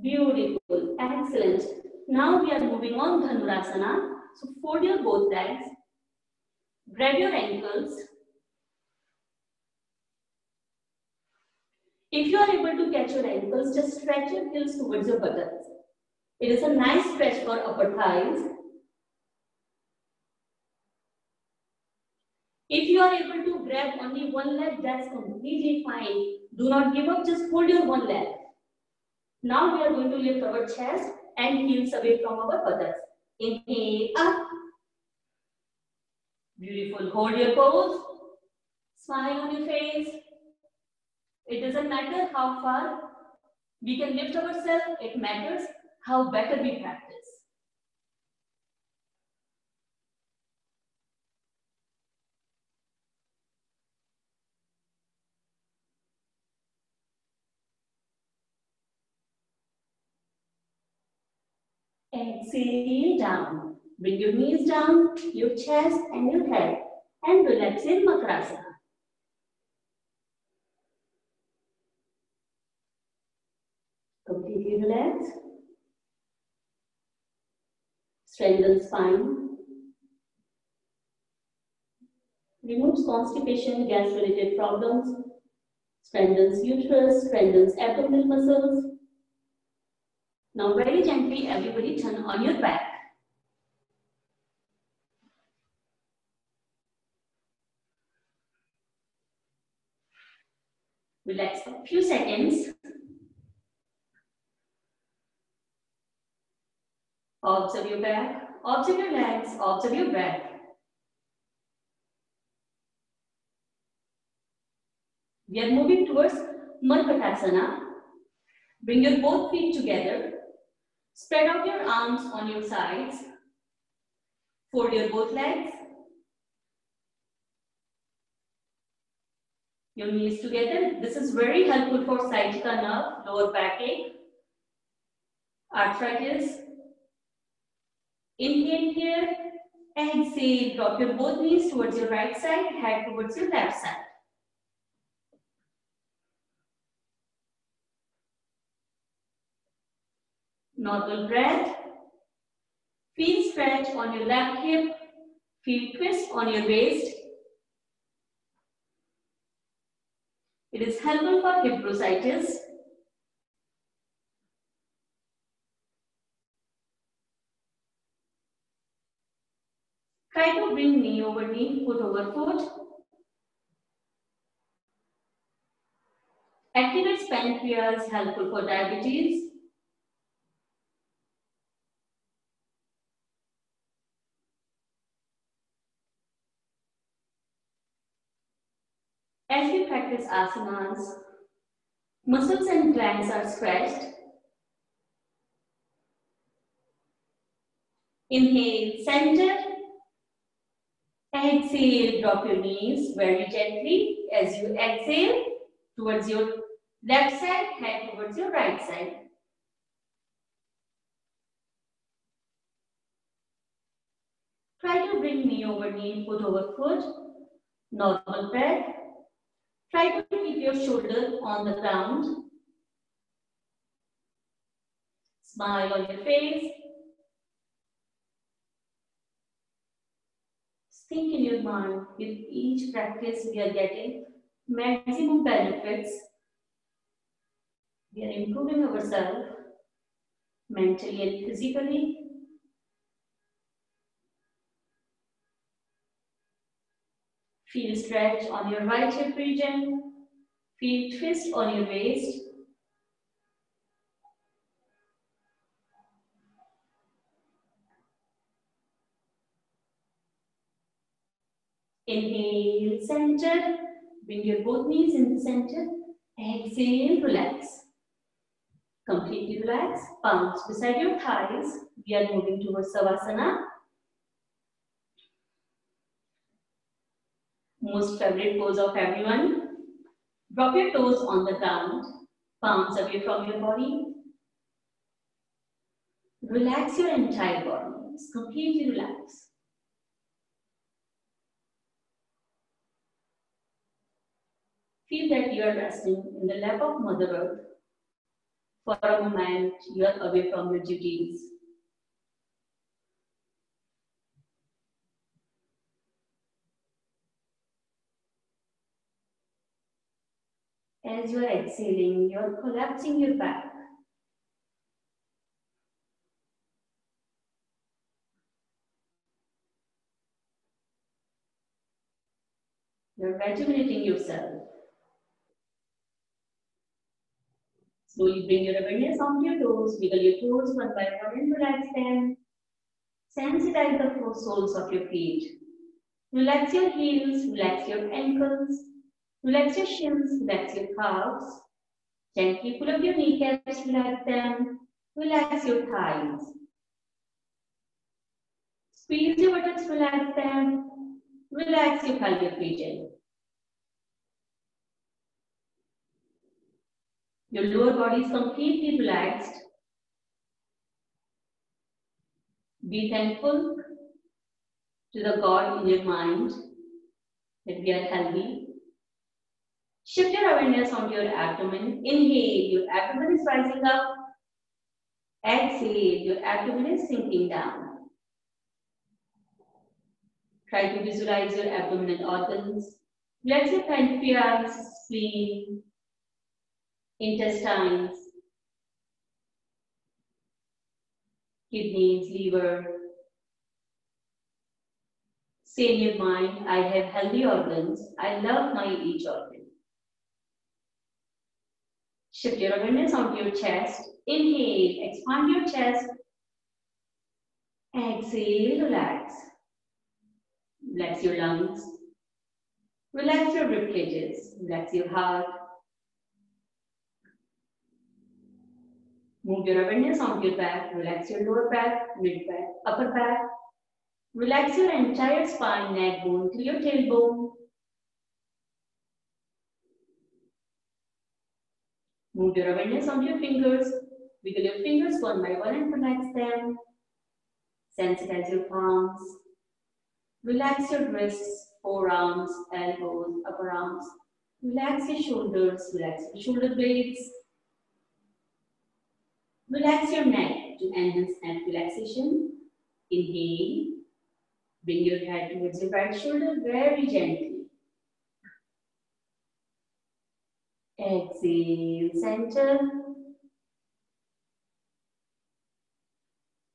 Beautiful. Excellent. Now we are moving on Dhanurasana. So fold your both legs. Grab your ankles. If you are able to catch your ankles, just stretch your heels towards your buttocks. It is a nice stretch for upper thighs. If you are able to grab only one leg, that's completely fine. Do not give up, just hold your one leg. Now we are going to lift our chest and heels away from our buttocks. Inhale up. Beautiful. Hold your pose. Smile on your face. It doesn't matter how far we can lift ourselves, it matters how better we practice. Exhale down. Bring your knees down, your chest and your head and relax in Makrasana. Completely relax. Strengthen spine. Removes constipation, gas-related problems. Strengthens uterus, strengthens abdominal muscles. Now very gently, everybody turn on your back. Relax for a few seconds. Observe your back, observe your legs, observe your back. We are moving towards Markatasana. Bring your both feet together. Spread out your arms on your sides. Fold your both legs. Your knees together. This is very helpful for sciatica nerve, lower backache, arthritis, Inhale here. Exhale. Drop your both knees towards your right side, head towards your left side. Normal breath. Feel stretch on your left hip. Feel twist on your waist. It is helpful for hip bursitis. Try to bring knee over knee, foot over foot. Activates pancreas, helpful for diabetes. As we practice asanas, muscles and glands are stretched. Inhale, center. Exhale, drop your knees very gently as you exhale towards your left side, head towards your right side. Try to bring knee over knee, foot over foot. Normal breath. Try to keep your shoulder on the ground. Smile on your face. Think in your mind, with each practice we are getting maximum benefits. We are improving ourselves mentally and physically. Feel stretch on your right hip region. Feel twist on your waist. Inhale, center. Bring your both knees in the center. Exhale, relax. Completely relax. Palms beside your thighs. We are moving towards Savasana. Most favorite pose of everyone. Drop your toes on the ground. Palms away from your body. Relax your entire body. It's completely relax. Feel that you are resting in the lap of Mother Earth. For a moment, you are away from your duties. As you are exhaling, you are collapsing your back. You're rejuvenating yourself. Slowly bring your awareness onto your toes, wiggle your toes one by one and relax them. Sensitize the four soles of your feet. Relax your heels, relax your ankles, relax your shins, relax your calves. Gently pull up your kneecaps, relax them. Relax your thighs. Squeeze your buttocks, relax them. Relax your pelvic region. Your lower body is completely relaxed. Be thankful to the God in your mind that we are healthy. Shift your awareness onto your abdomen. Inhale, your abdomen is rising up. Exhale, your abdomen is sinking down. Try to visualize your abdominal organs. Let your pancreas, spleen, intestines, kidneys, liver. Say in your mind, I have healthy organs. I love my each organ. Shift your awareness onto your chest. Inhale, expand your chest. Exhale, relax. Relax your lungs. Relax your rib cages. Relax your heart. Move your awareness onto your back. Relax your lower back, mid back, upper back. Relax your entire spine, neck bone to your tailbone. Move your awareness onto your fingers. Wiggle your fingers one by one and relax them. Sensitize your palms. Relax your wrists, forearms, elbows, upper arms. Relax your shoulders, relax your shoulder blades. Relax your neck to enhance neck relaxation. Inhale. Bring your head towards your right shoulder very gently. Exhale, center.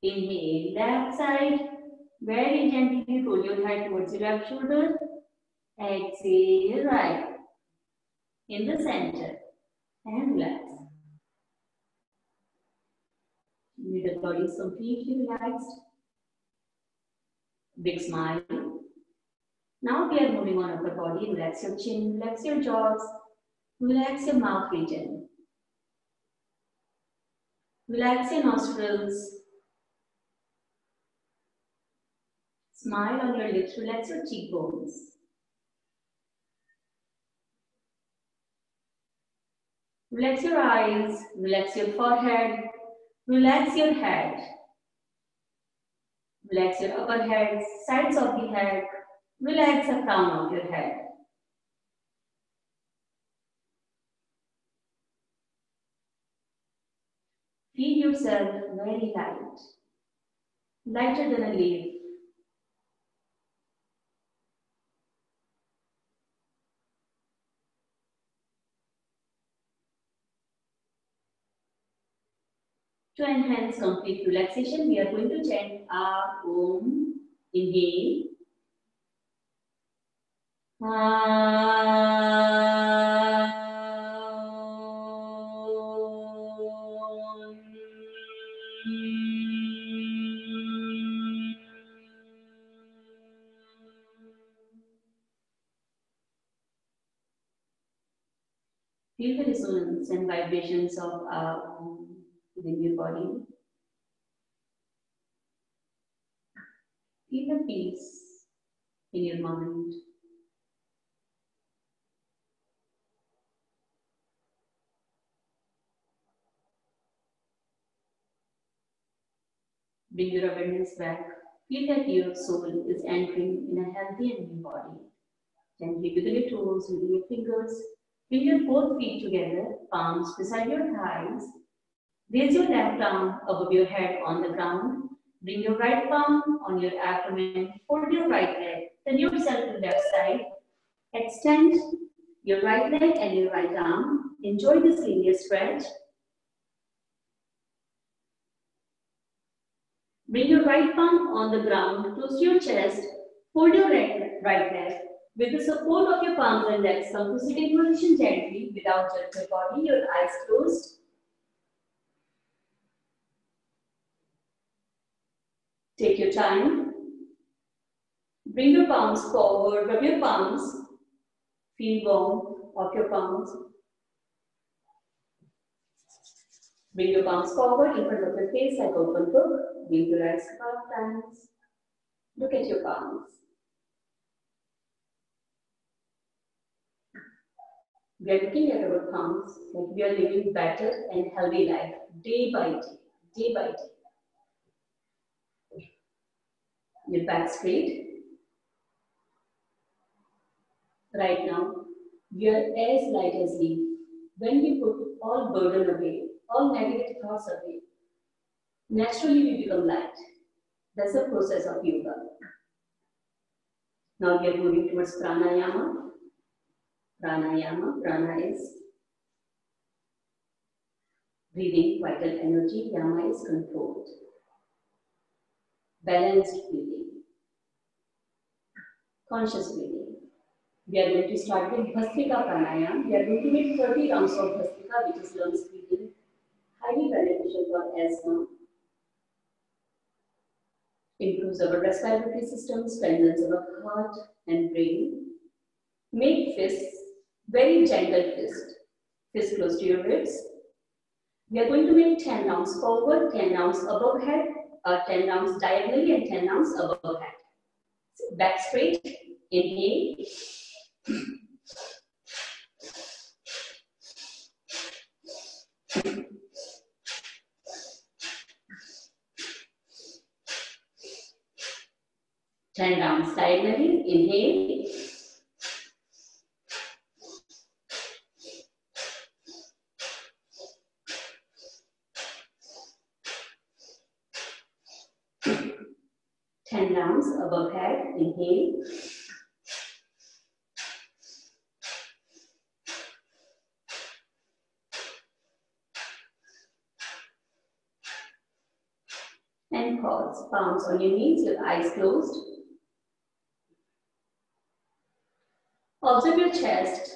Inhale, left side. Very gently roll your head towards your left shoulder. Exhale, right. In the center. And relax. The body is completely relaxed. Big smile. Now we are moving on upper body. Relax your chin, relax your jaws, relax your mouth region. Relax your nostrils. Smile on your lips, relax your cheekbones. Relax your eyes, relax your forehead, relax your head. Relax your upper head, sides of the head. Relax the crown of your head. Yourself very light, lighter than a leaf. To enhance complete relaxation, we are going to chant Ah Om. Inhale. Ah. Feel the resonance and vibrations of um, our within your body. Feel the peace in your mind. Bring your awareness back. Feel that your soul is entering in a healthy and new body. Gently wiggle your toes, wiggle your fingers, Bring your both feet together, palms beside your thighs. Raise your left arm above your head on the ground. Bring your right palm on your abdomen. Fold your right leg. Turn yourself to the left side. Extend your right leg and your right arm. Enjoy this linear stretch. Bring your right palm on the ground. Close your chest. Fold your right leg. With the support of your palms and legs, come to sitting position gently without jerk your body, your eyes closed. Take your time. Bring your palms forward, rub your palms. Feel warm of your palms. Bring your palms forward in front of your face like open book. Blink your eyes couple times. Look at your palms. We are looking at our palms like we are living better and healthy life day by day, day by day. Your back straight. Right now, we are as light as leaf. When we put all burden away, all negative thoughts away, naturally we become light. That's the process of yoga. Now we are moving towards pranayama pranayama. Prana is breathing, vital energy. Yama is controlled. Balanced breathing. Conscious breathing. We are going to start with Bhastrika Pranayam. We are going to make 30 rounds of Bhastrika, which is lungs breathing. Highly beneficial for asthma. Improves our respiratory system, strengthens our heart and brain. Make fists very gentle fist. Fist close to your ribs. We are going to make 10 rounds forward, 10 rounds above head, uh, 10 rounds diagonally and 10 rounds above head. Back straight, inhale. Ten rounds diagonally, inhale. 10 rounds above head, inhale. And pause, palms on your knees, your eyes closed. Observe your chest,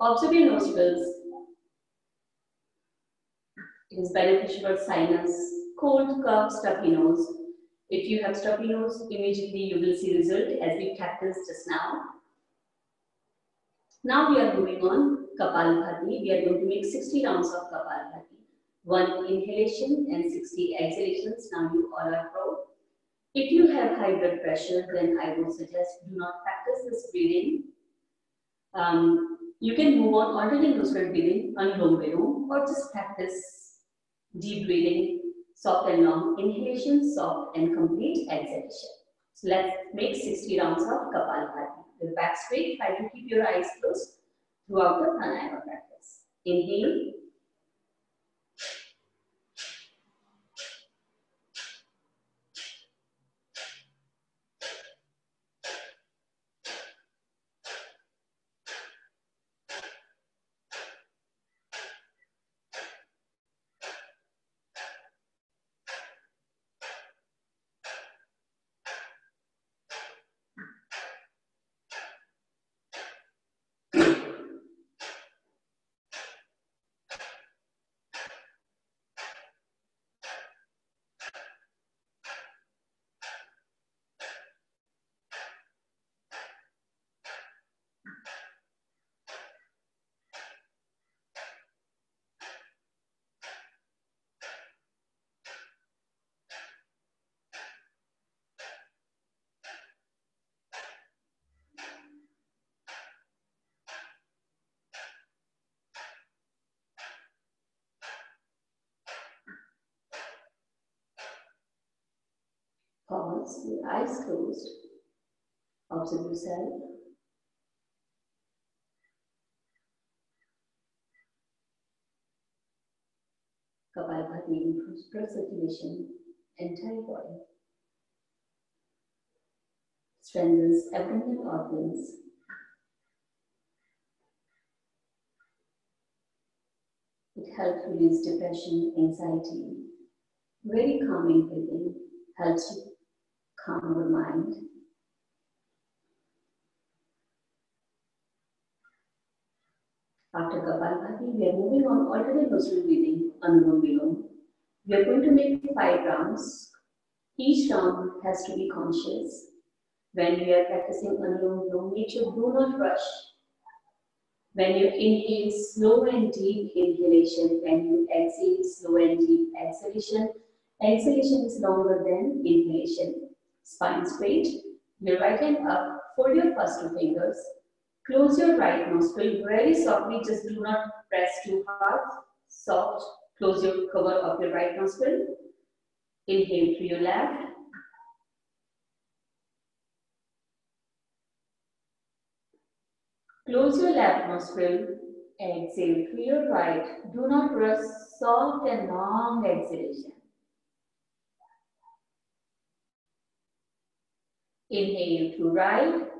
observe your nostrils. It is beneficial for sinus, cold, cough, stuffy nose. If you have stuffy nose, immediately you will see result as we practiced just now. Now we are moving on Kapalbhati. We are going to make 60 rounds of Kapalbhati. One inhalation and 60 exhalations. Now you all are pro. If you have high blood pressure, then I would suggest do not practice this breathing. Um, you can move on alternate nostril breathing, Anulom Vilom, or just practice deep breathing soft and long inhalation, soft and complete exhalation. So let's make 60 rounds of Kapalbhati. With back straight, try to keep your eyes closed throughout the pranayama practice. Inhale. Pause with eyes closed. Observe yourself. Kapalbhati improves blood circulation entire body. Strengthens abdominal organs. It helps reduce depression, anxiety. Very calming breathing helps to calm the mind. After Kapalbhati, we are moving on alternate nostril breathing, Anulom Vilom. We are going to make five rounds. Each round has to be conscious. When we are practicing Anulom Vilom, make sure do not rush. When you inhale, slow and deep inhalation. When you exhale, slow and deep exhalation. Exhalation is longer than inhalation. Spine straight. Your right hand up. Fold your first two fingers. Close your right nostril very softly. Just do not press too hard. Soft. Close your cover of your right nostril. Inhale through your left. Close your left nostril. Exhale through your right. Do not rush. Soft and long exhalation. Inhale to right.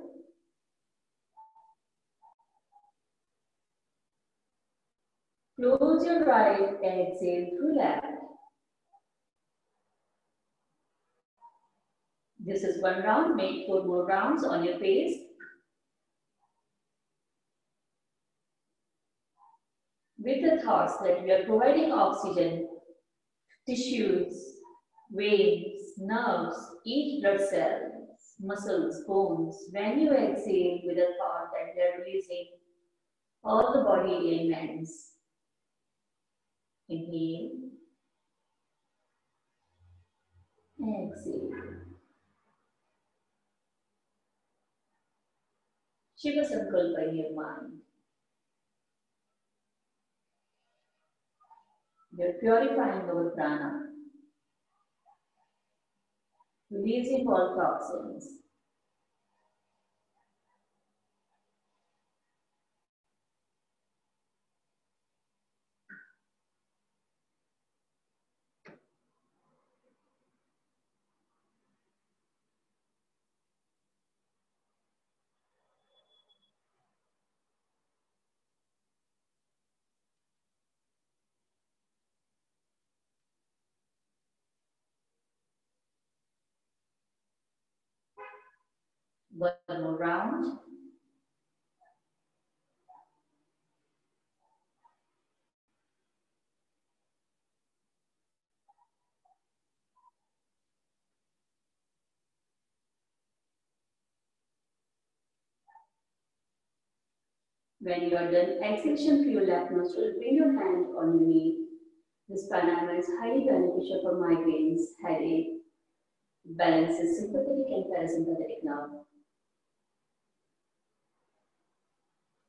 Close your right, exhale through left. This is one round, make four more rounds on your face. With the thoughts that we are providing oxygen, tissues, veins, nerves, each blood cell, muscles, bones. When you exhale with a thought that you are releasing all the body ailments, inhale, exhale. Shiva Sankalpa in your mind. You're purifying our prana. releasing all toxins. More round. When you are done, exhalation through your left nostril, bring your hand on your knee. This pranayama is highly beneficial for migraines, headache, balances sympathetic and parasympathetic nerve.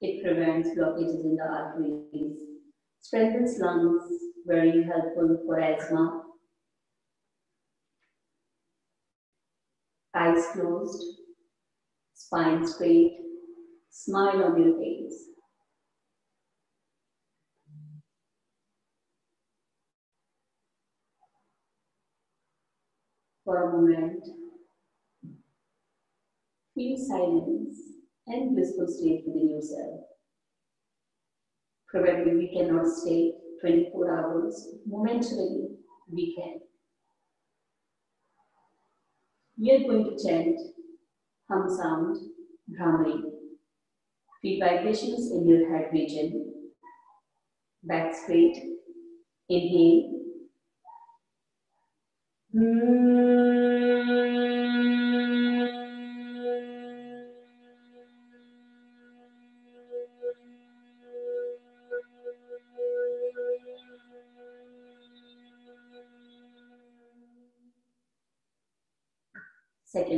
It prevents blockages in the arteries, strengthens lungs, very helpful for asthma. Eyes closed, spine straight, smile on your face. For a moment, feel silence and blissful state within yourself. Probably we cannot stay 24 hours. Momentarily, we can. We are going to chant hum sound, Bhramari. Feel vibrations in your head region. Back straight. Inhale. Mm.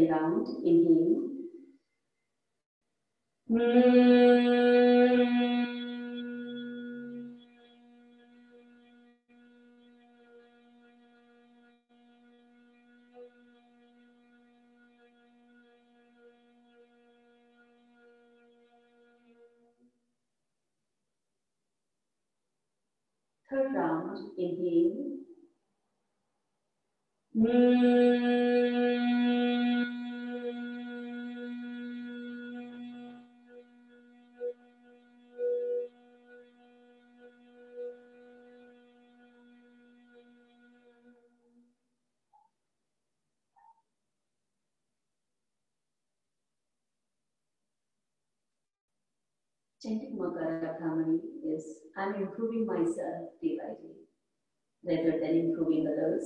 Around in him. Third round, inhale. Makara is I'm improving myself day by day rather than improving others.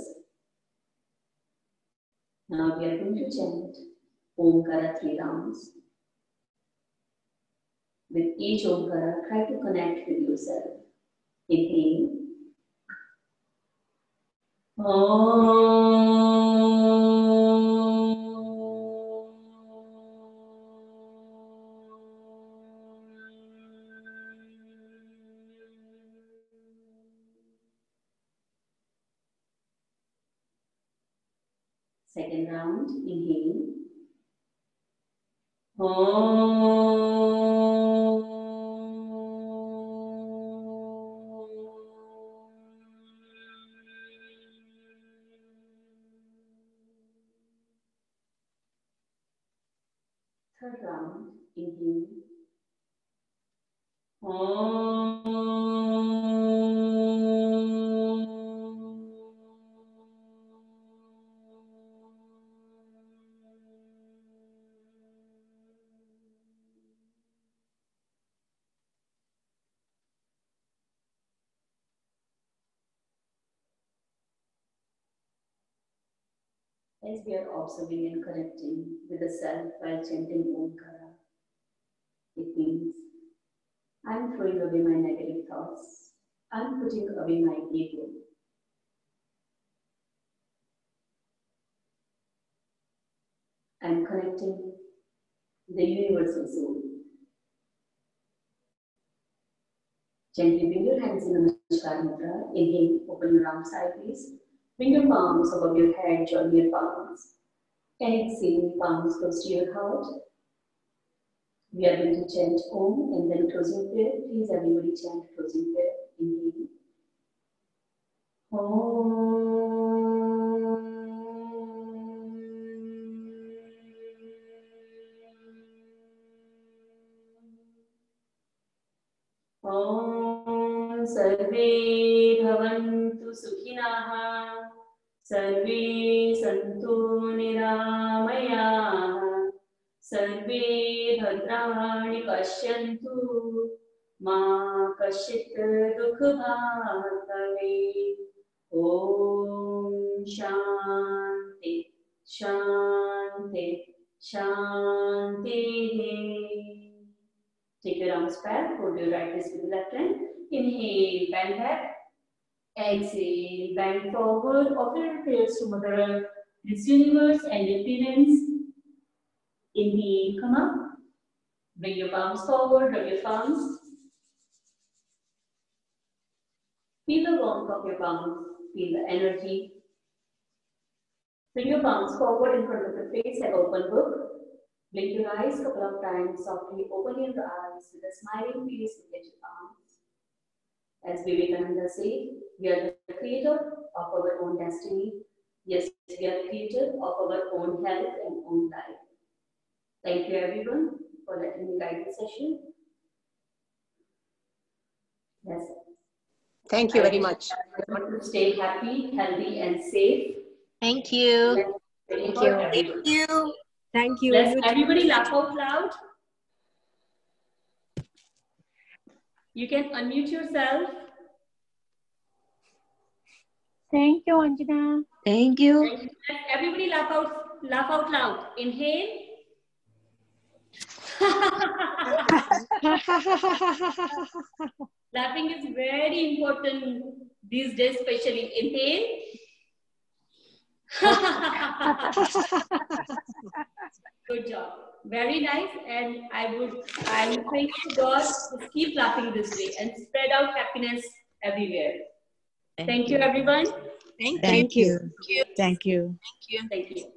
Now we are going to chant Omkara three rounds. With each Omkara, try to connect with yourself. Inhale. Second round, inhale. As we are observing and connecting with the self while chanting Omkara, it means I'm throwing away my negative thoughts. I'm putting away my ego. I'm connecting the universal soul. Gently bring your hands in Namaskar Mudra. Inhale, open your arms sideways. Bring your palms above your head, join your palms. Exhale, palms close to your heart. We are going to chant Om and then closing prayer. Please, everybody chant closing prayer. Inhale. ॐ पश्यन्तु मा कश्चित् दुःखभाग् ॐ शान्ति शान्ति शान्तिः Take your arms back, hold your right wrist with left hand. Inhale, bend back. Exhale, bend forward. Offer your prayers to Mother Earth, this universe, and your parents. Inhale, come up. Bring your palms forward, rub your palms. Feel the warmth of your palms, feel the energy. Bring your palms forward in front of the face like open book. Blink your eyes a couple of times, softly open your eyes with a smiling face with your arms. As Vivekananda said, we are the creator of our own destiny. Yes, we are the creator of our own health and own life. Thank you everyone for letting me guide the session. Yes. Thank you very much. I want to stay happy, healthy, and safe. Thank you. Thank you. Thank you. Thank you. Let's everybody laugh out loud. You can unmute yourself. Thank you, Anjana. Thank you. Let's everybody laugh out laugh out loud. Inhale. Laughing is very important these days, especially. Inhale. Good job. Very nice. And I would, I'm praying to God to keep laughing this way and spread out happiness everywhere. Thank you, everyone. Thank, Thank you. you. Thank you. Thank you. Thank you.